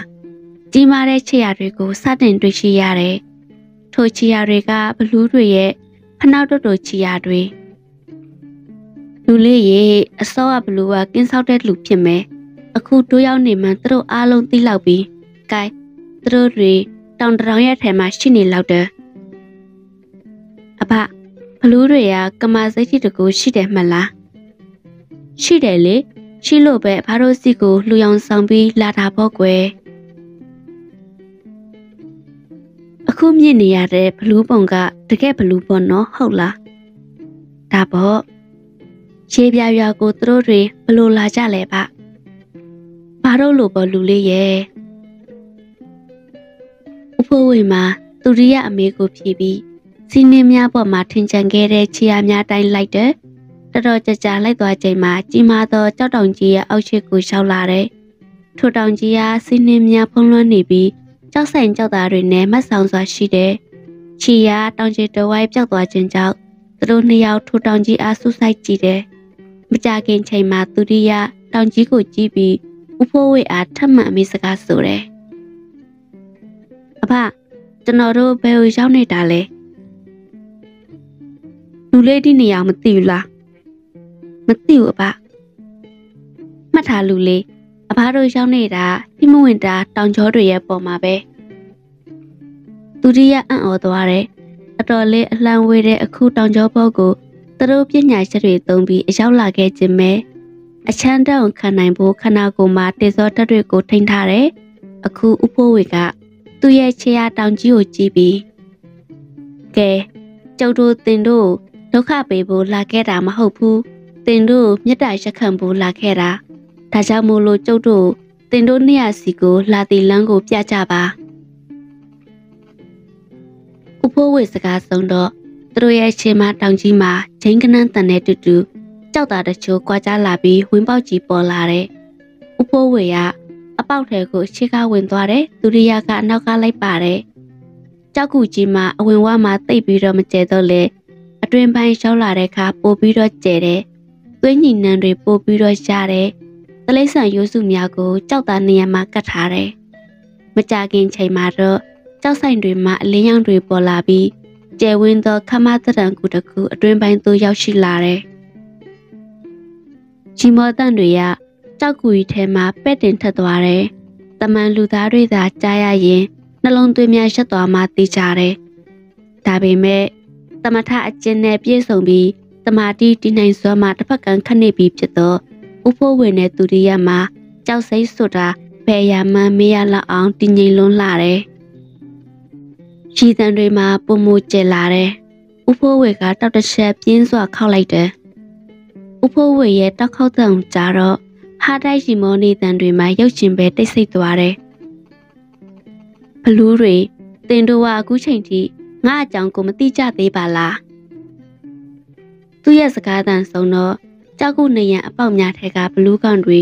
ကြီးမားတဲ့ခြေရာတွေကိုစတင်တွေ့ရှိရတယ်။ထိုချီယာတွေကဘလူးတွေရဲ့ဖနောက်တုတ်တုတ်ချီယာတွေလူလေးရေအစောကဘလူးကကင်းဆောက်တဲ့လူဖြစ်မယ် အခုတိုးရောက်နေမှသူတို့အားလုံးသိလောက်ပြီးကဲသူတို့တွေတောင်တရောင်ရဲ့ထဲမှာရှိနေလောက်တယ်အဖဘလူးတွေကကမာစိတ်တိတကူရှိတယ်မလားရှိတယ်လေရှိလို့ပဲအဖတို့စီကိုလှူအောင်ဆောင်ပြီးလာတာပေါ့ကွယ်အခုမြင်နေရတဲ့ဘလူးပုံကတကယ်ဘလူးပေါ့နော်ဟုတ်လားဒါပေါ့ရေပြရွာကိုသူတို့တွေဘလို့လာကြလဲဗျ ဘာလို့လို့ပေါ့လူလေးရဲ့ဥဖိုးဝေမှာသူရိယအမေကိုဖြီးပြီးစီးနှင်းများပေါ်မှာထင်ကြံခဲ့တဲ့ခြေအားများတိုင်းလိုက်တယ်တော်တော်ကြကြလိုက်သွားချိန်မှာကြီးမားသောကြောက်တောင်ကြီးရဲ့အောက်ရှိကိုရှောက်လာတယ်ထိုတောင်ကြီးကစီးနှင်းများဖုံးလွှမ်းနေပြီးကြောက်ဆိုင်ကြောက်သားတွေနဲ့မတ်ဆောင်စွာရှိတဲ့ချီယာတောင်ကြီးတဝိုင်းပြောက်သွားခြင်းကြောင့်သူတို့နှစ်ယောက်ထိုတောင်ကြီးအားဆုဆိုင်ကြည့်တယ်။မကြခင်ချိန်မှာသူရိယတောင်ကြီးကိုကြည့်ပြီး ဥဖိုးဝေအားထပ်မံအမေစကားဆိုတယ်။အဖကျွန်တော်တို့ဘယ်ကိုရောက်နေတာလဲ။လူလေးဒီနေရာမသိဘူးလား။မသိဘူးအဖ။မှတ်ထားလူလေးအဖားတို့ရောက်နေတာတိမဝင်တာတောင်ကျောတွေရဲ့ပေါ်မှာပဲသူရိယအံ့ဩသွားတယ်အတော်လေးအလှမ်းဝေးတဲ့အခုတောင်ကျောဘောကိုသူတို့ပညာချက်တွေသုံးပြီးအရောက်လာခဲ့ခြင်းပဲ အချမ်းတောင်ခံနိုင်ဖို့ခန္ဓာကိုယ်မှာတေဇောတက်တွေကိုထိန်းထားတယ်အခုဥဖိုးဝေကသူ့ရဲ့ခြေအားတောင်ကြီးကိုကြည့်ပြီးကဲကျုပ်တို့တင်တို့ဒုက္ခပေးဖို့လာခဲ့တာမဟုတ်ဘူးတင်တို့မေတ္တာရက်ခံဖို့လာခဲ့တာဒါကြောင့်မို့လို့ကျုပ်တို့တင်တို့နှစ်ရစီကိုလာတီလန်းကိုပြကြပါဥဖိုးဝေစကားဆုံးတော့သူတို့ရဲ့ရှေ့မှာတောင်ကြီးမှာဂျိန်းကနန်းတန်တဲ့တူတူ ကြောက်တာတချို့ကြွားကြလာပြီးဝင်းပေါက်ကြီးပေါ်လာတဲ့ဥပိုးဝေကအပေါက်ထဲကိုရှေ့ကဝင်သွားတယ်သူရိယကအနောက်ကလိုက်ပါတယ်ကြောက်ကူကြီးမှာအဝင်ဝမှာတိတ်ပြီးတော့မကျဲတော့လေအတွင်ပိုင်းရောက်လာတဲ့အခါပို့ပြီးတော့ကျဲတယ်သွေးညီနံတွေပို့ပြီးတော့ရတယ်တလိษံရိုးစုများကိုကြောက်သားနေရာမှာကတ်ထားတယ်မကြခင်ချိန်မှာတော့ကြောက်ဆိုင်တွေမှာအလင်းရောင်တွေပေါ်လာပြီးကျဲဝင်းသောခမသတ္တန်ကူတစ်ခုအတွင်ပိုင်းသို့ရောက်ရှိလာတယ်။ ကြီးမောတန်တွေကကြောက်ကူကြီးထဲမှာပဲ့တင်ထက်သွားတယ်။တမန်လူသားတွေသာကြားရရင်နှလုံးသွေးများရှက်သွားမှသိကြတယ်။ဒါပေမဲ့သမထအကျဉ်းနဲ့ပြည့်စုံပြီးတမာတိတည်နိုင်စွာမှတစ်ဖက်ကခဏနေပြီးဖြစ်သောဥဖိုးဝင်တဲ့သူရိယမှာကြောက်စိတ်ဆိုတာဘယ်ရာမှမေးရလောက်အောင်တည်ငြိမ်လွန်းလာတယ်။ရှီတန်တွေမှာပုံမကျဲလာတယ်။ဥဖိုးဝေကတောက်တစ်ချက်ပြင်းစွာခောက်လိုက်တယ်။ ဥဖိုးဝေရဲ့တောက်ခောက်တဲ့ကြတော့ဟာတိုက်ရှိမောနေတန်တွေမှာရုပ်ရှင်ပဲတိတ်ဆိတ်သွားတယ်။ဘလူးတွေတင်တို့ကအခုချိန်ထိငါအကြောင်းကိုမသိကြသေးပါလား။သူ့ရဲ့စကားသံဆုံးတော့ကြောက်ကုနေရန်အပေါက်များထဲကဘလူးကောင်တွေ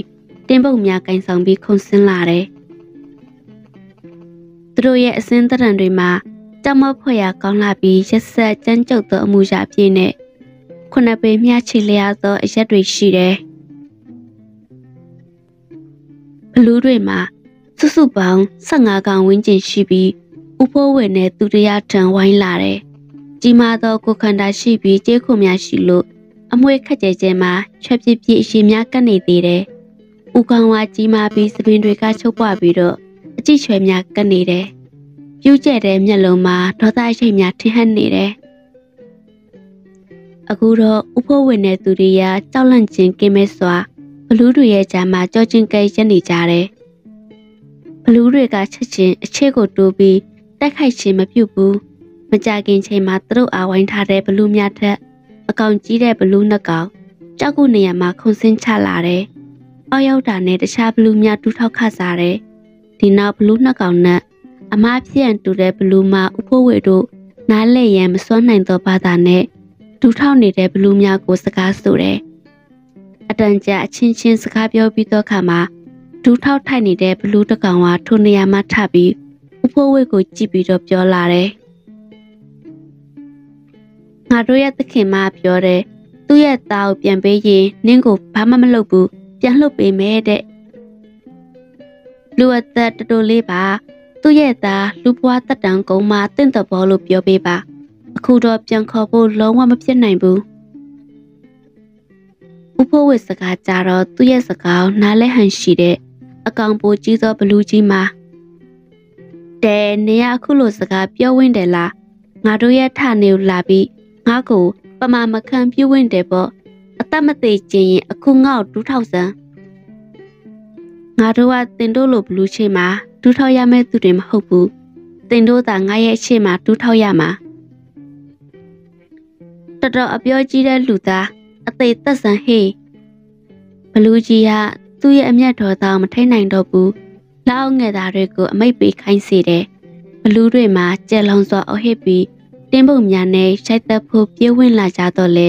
တင်းပုတ်များကင်ဆောင်ပြီးခုန်ဆင်းလာတယ်။သူတို့ရဲ့အစင်းတရံတွေမှာကြောက်မဖွယ်ရကောင်းလာပြီးရက်ဆက်ကြမ်းကြုတ်သောအမှုရာပြည့်နဲ့ ခုနှစ်ပေမြချီလျားသောအရက်တွေရှိတယ်။ဘလူးတွေမှာစုစုပေါင်း15ကောင်ဝန်းကျင်ရှိပြီးဥဖိုးဝယ်နဲ့သူတရားထံဝိုင်းလာတယ်။ကြီးမားသောကိုခန္ဓာရှိပြီးကျေးခုများရှိလို့အမွေခက်ကြဲကျဲမှာချွက်ပြစ်ပြစ်အရှိများကပ်နေသေးတယ်။ဥကောင်ဝါကြီးမားပြီးသပင်တွေကချုပ်ပွားပြီးတော့အကြည့်ချွဲများကပ်နေတယ်။ပြူးကျဲတဲ့မျက်လုံးမှာဒေါသရှိတ်များထင်ဟပ်နေတယ်။ အခုတော့ဥဖိုးဝင်တဲ့သူတွေကကြောက်လန့်ခြင်းကင်းမဲ့စွာဘလူးတွေရဲ့ကြားမှာကြောချင်းကဲရက်နေကြတယ်။ဘလူးတွေကချက်ချင်းအချစ်ကိုတိုးပြီးတိုက်ခိုက်ခြင်းမပြုဘူး။မကြခင်ချိန်မှာသူတို့အားဝိုင်းထားတဲ့ဘလူးများထက်အကောင်ကြီးတဲ့ဘလူးနှစ်ကောင်ကြောက်ကုနေရာမှာခုန်ဆင်းချလာတယ်။အောက်ရောက်တာနဲ့တခြားဘလူးများတူးထောက်ခစားတယ်။ဒီနောက်ဘလူးနှစ်ကောင်နဲ့အမားဖြစ်ရန်တူတဲ့ဘလူးမဥဖိုးဝေတို့နားလဲရန်မစွမ်းနိုင်သောဘာသာနဲ့ ဒူးထောက်နေတဲ့ဘလူးများကိုစကားဆိုတယ်။အတန်ကြာအချင်းချင်းစကားပြောပြီးတော့ခါမှာဒူးထောက်ထိုက်နေတဲ့ဘလူးတစ်ကောင်ကထိုနေရာမှာထပြီးဥဖိုးဝေကိုကြည့်ပြီးတော့ပြောလာတယ်။ငါတို့ရဲ့သခင်မပြောတယ်သူ့ရဲ့သားကိုပြန်ပေးရင်နင်းကိုဘာမှမလုပ်ဘူးပြန်လှုပ်ပေးမယ်တဲ့လူအသက်တတူလေးပါသူ့ရဲ့သားလူဘွားတက်တန်ကုန်းမှာတင့်တဘောလို့ပြောပေးပါ အခုတော့ပြန်ခေါ်ဖို့လုံးဝမဖြစ်နိုင်ဘူးဥဖိုးဝစ်စကားကြတော့သူ့ရဲ့စကားနားလဲဟန်ရှိတဲ့အကောင်ပိုကြီးသောဘလူးကြီးမှာတဲနေရအခုလိုစကားပြောဝင်းတယ်လားငါတို့ရဲ့ထနေကိုလာပြီးငါ့ကိုပမာမခံပြုတ်ဝင်တယ်ပေါ့အသက်မသေးခြင်းရင်အခုငါ့ကိုဒူးထောက်စမ်းငါတို့ကတင်တို့လိုဘလူးချင်းမှာဒူးထောက်ရမယ့်သူတွေမဟုတ်ဘူးတင်တို့သာငါရဲ့အရှိမဒူးထောက်ရမှာ တော်တော်အပြောကြီးတဲ့လူသားအသေးသက်ဆန်ဟေးဘလူးကြီးကသူ့ရဲ့အမျက်တော်သားမထိန်နိုင်တော့ဘူးလောက်ငယ်သားတွေကိုအမိတ်ပေးခိုင်းစေတယ်ဘလူးတွေမှာကြက်လောင်စွာအဟစ်ပြီးတင်းပုတ်များနဲ့ရှိုက်သက်ဖို့ပြေးဝင်လာကြတော့လေ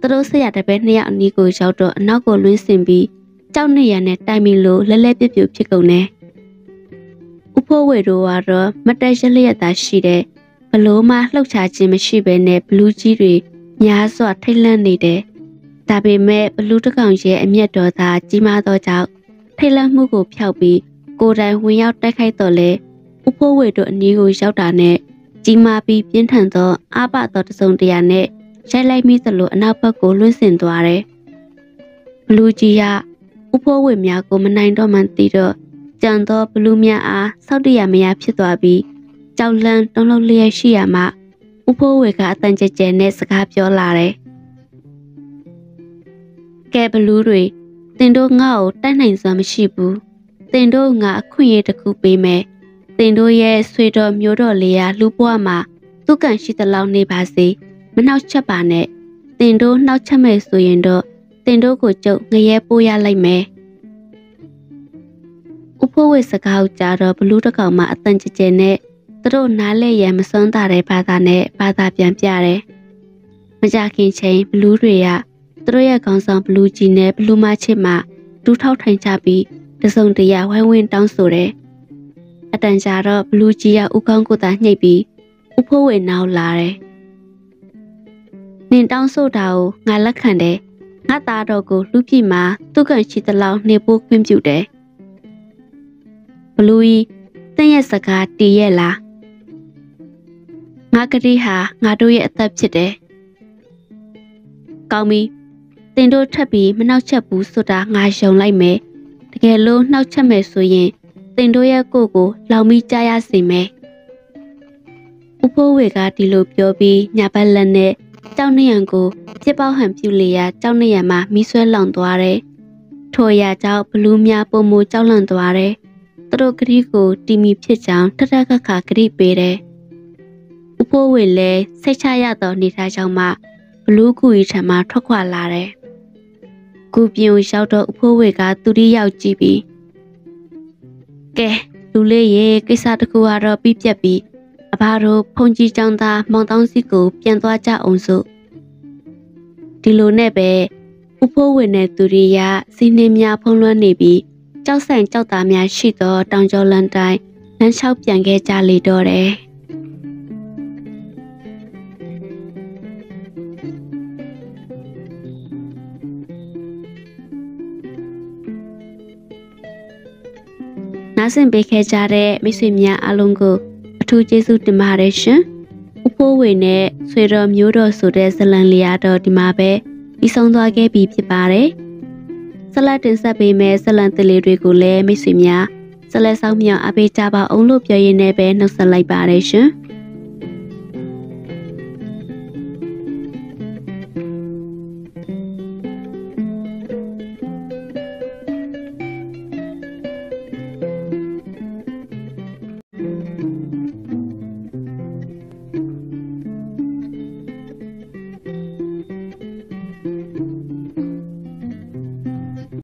သူတို့ဆက်ရတဲ့ဘက်နှစ်ယောက်အနီးကိုရောက်တော့အနောက်ကိုလွှင်းဆင်ပြီးကြောက်နေရနဲ့တိုင်မီလိုလဲလဲပြပြဖြစ်ကုန်တယ်။ဥဖိုးဝေတို့ကတော့မတက်ရလျက်သာရှိတဲ့ဘလို့မှလှုပ်ရှားခြင်းမရှိဘဲနဲ့ဘလူးကြီးတွေ များစွာထိတ်လန့်နေတယ်။ဒါပေမဲ့ဘလူးတကောင်ရဲ့အမျက်တော်သာကြီးမားသောကြောင့်ထိတ်လန့်မှုကိုဖျောက်ပြီးကိုယ်တိုင်ဝင်ရောက်တိုက်ခိုက်တော့လေဥဖိုးဝေတို့အနီးကိုရောက်တာနဲ့ကြီးမားပြီးပြင်းထန်သောအာပသောတစုံတရာနဲ့ရိုက်လိုက်မိသလိုအနောက်ဘက်ကိုလွှင့်ဆင်သွားတယ်။ဘလူးကြီးကဥဖိုးဝေများကိုမနိုင်တော့မှသိတော့ကြံသောဘလူးများအားစောက်တရမရဖြစ်သွားပြီးကြောက်လန့်တုံးလုံးလျက်ရှိရမှ ဥဖိုးဝေကအတန်ကြဲကြဲနဲ့စကားပြောလာတယ်။ကဲဘလူးတွေတင်တို့ငါ့ကိုတိုက်နိုင်စွာမရှိဘူး။တင်တို့ငါအခွင့်အရေးတစ်ခုပေးမယ်။တင်တို့ရဲ့ဆွေတော်မျိုးတော်လေးရာလူဘွားမှာသူကန်ရှိသလောက်နေပါစေမနှောက်ချက်ပါနဲ့တင်တို့နှောက်ချက်မယ်ဆိုရင်တော့တင်တို့ကိုကြုတ်ငရဲပိုးရလိုက်မယ်ဥဖိုးဝေစကားကိုကြားတော့ဘလူးတကောင်မှအတန်ကြဲကြဲနဲ့ သူတို့နားလဲရမစွမ်းတာတဲ့ဘာသာနဲ့ဘာသာပြန်ပြတယ်မကြခင်ချိန်ဘလူးတွေကသူတို့ရဲ့ခေါင်းဆောင်ဘလူးကြီးနဲ့ဘလူးမချစ်မှဒူးထောက်ထိုင်ကြပြီးတစုံတရာဝိုင်းဝန်းတောင်းဆိုတယ်။အတန်ကြာတော့ဘလူးကြီးကဥကောင်းကိုသာညှိပြီးဥဖိုးဝင်နောက်လာတယ်။နင်တောင်းဆိုတာကိုငါလက်ခံတယ်။ငါသားတော်ကိုလူပြည့်မှာသူ့ကန်ရှိသလောက်နေဖို့ခွင့်ပြုတယ်။ဘလူးကြီးတင့်ရဲ့စကားတည်ရဲ့လား။ ငါကတိဟာငါတို့ရဲ့အသက်ဖြစ်တယ်။ကောင်းပြီ။တင်တို့ထပ်ပြီးမနှောက်ချက်ဘူးဆိုတာငါယုံလိုက်မယ်။တကယ်လို့နှောက်ချက်မယ်ဆိုရင်တင်တို့ရဲ့ကိုယ်ကိုလောင်ပြီးကြားရစေမယ်။ဥပိုးဝေကဒီလိုပြောပြီးညာဘက်လက်နဲ့ကြောက်နေရန်ကိုပြစ်ပေါက်ဟန်ပြူလေရာကြောက်နေရန်မှာမိဆွဲလောင်သွားတယ်။ထိုရကြောင့်ဘလူးများပုံမူကြောက်လန့်သွားတယ်။သူတို့ဂရီကိုတီမီဖြစ်ကြောင်းထထခခဂရီပေးတယ်။ ဥပိုးဝေလည်းစိတ်ချရသောနေသားကြောင့်မှဘလူးကူကြီးထံမှထွက်ခွာလာတယ်။ကူပြင်းကိုရောက်တော့ဥဖိုးဝေကသူရီရောက်ကြည့်ပြီးကဲလူလေးရေကိစ္စတကူကတော့ပြီးပြက်ပြီးအဘတို့ဖုန်ကြီးចောင်းသားမောင်တောင်းစီကို ပြန်သွားကြအောင်စို့ဒီလိုနဲ့ပဲဥဖိုးဝင်တဲ့သူရိယစီနှင်းများဖုံးလွှမ်းနေပြီးကြောက်ဆိုင်ကြောက်သားများရှိသောတောင်ကျော်လန်တိုင်းလမ်းလျှောက်ပြန်ခဲ့ကြလေတော့တယ် နားဆင်ပေးခဲ့ကြတဲ့မိတ်ဆွေများအားလုံးကိုအထူးကျေးဇူးတင်ပါတယ်ရှင်။ဥဖိုးဝေနဲ့ဆွေတော်မျိုးတော်ဆိုတဲ့ဇလံလေးရတော့ဒီမှာပဲပြီးဆုံးသွားခဲ့ပြီဖြစ်ပါတယ်။ဇလတ်တင်ဆက်ပေးမယ့်ဇလံတလေးတွေကိုလည်းမိတ်ဆွေများဇလက်ဆောင်မြောင်အပေးကြပါအောင်လို့ပြောရင်းနဲ့ပဲနှုတ်ဆက်လိုက်ပါတယ်ရှင်။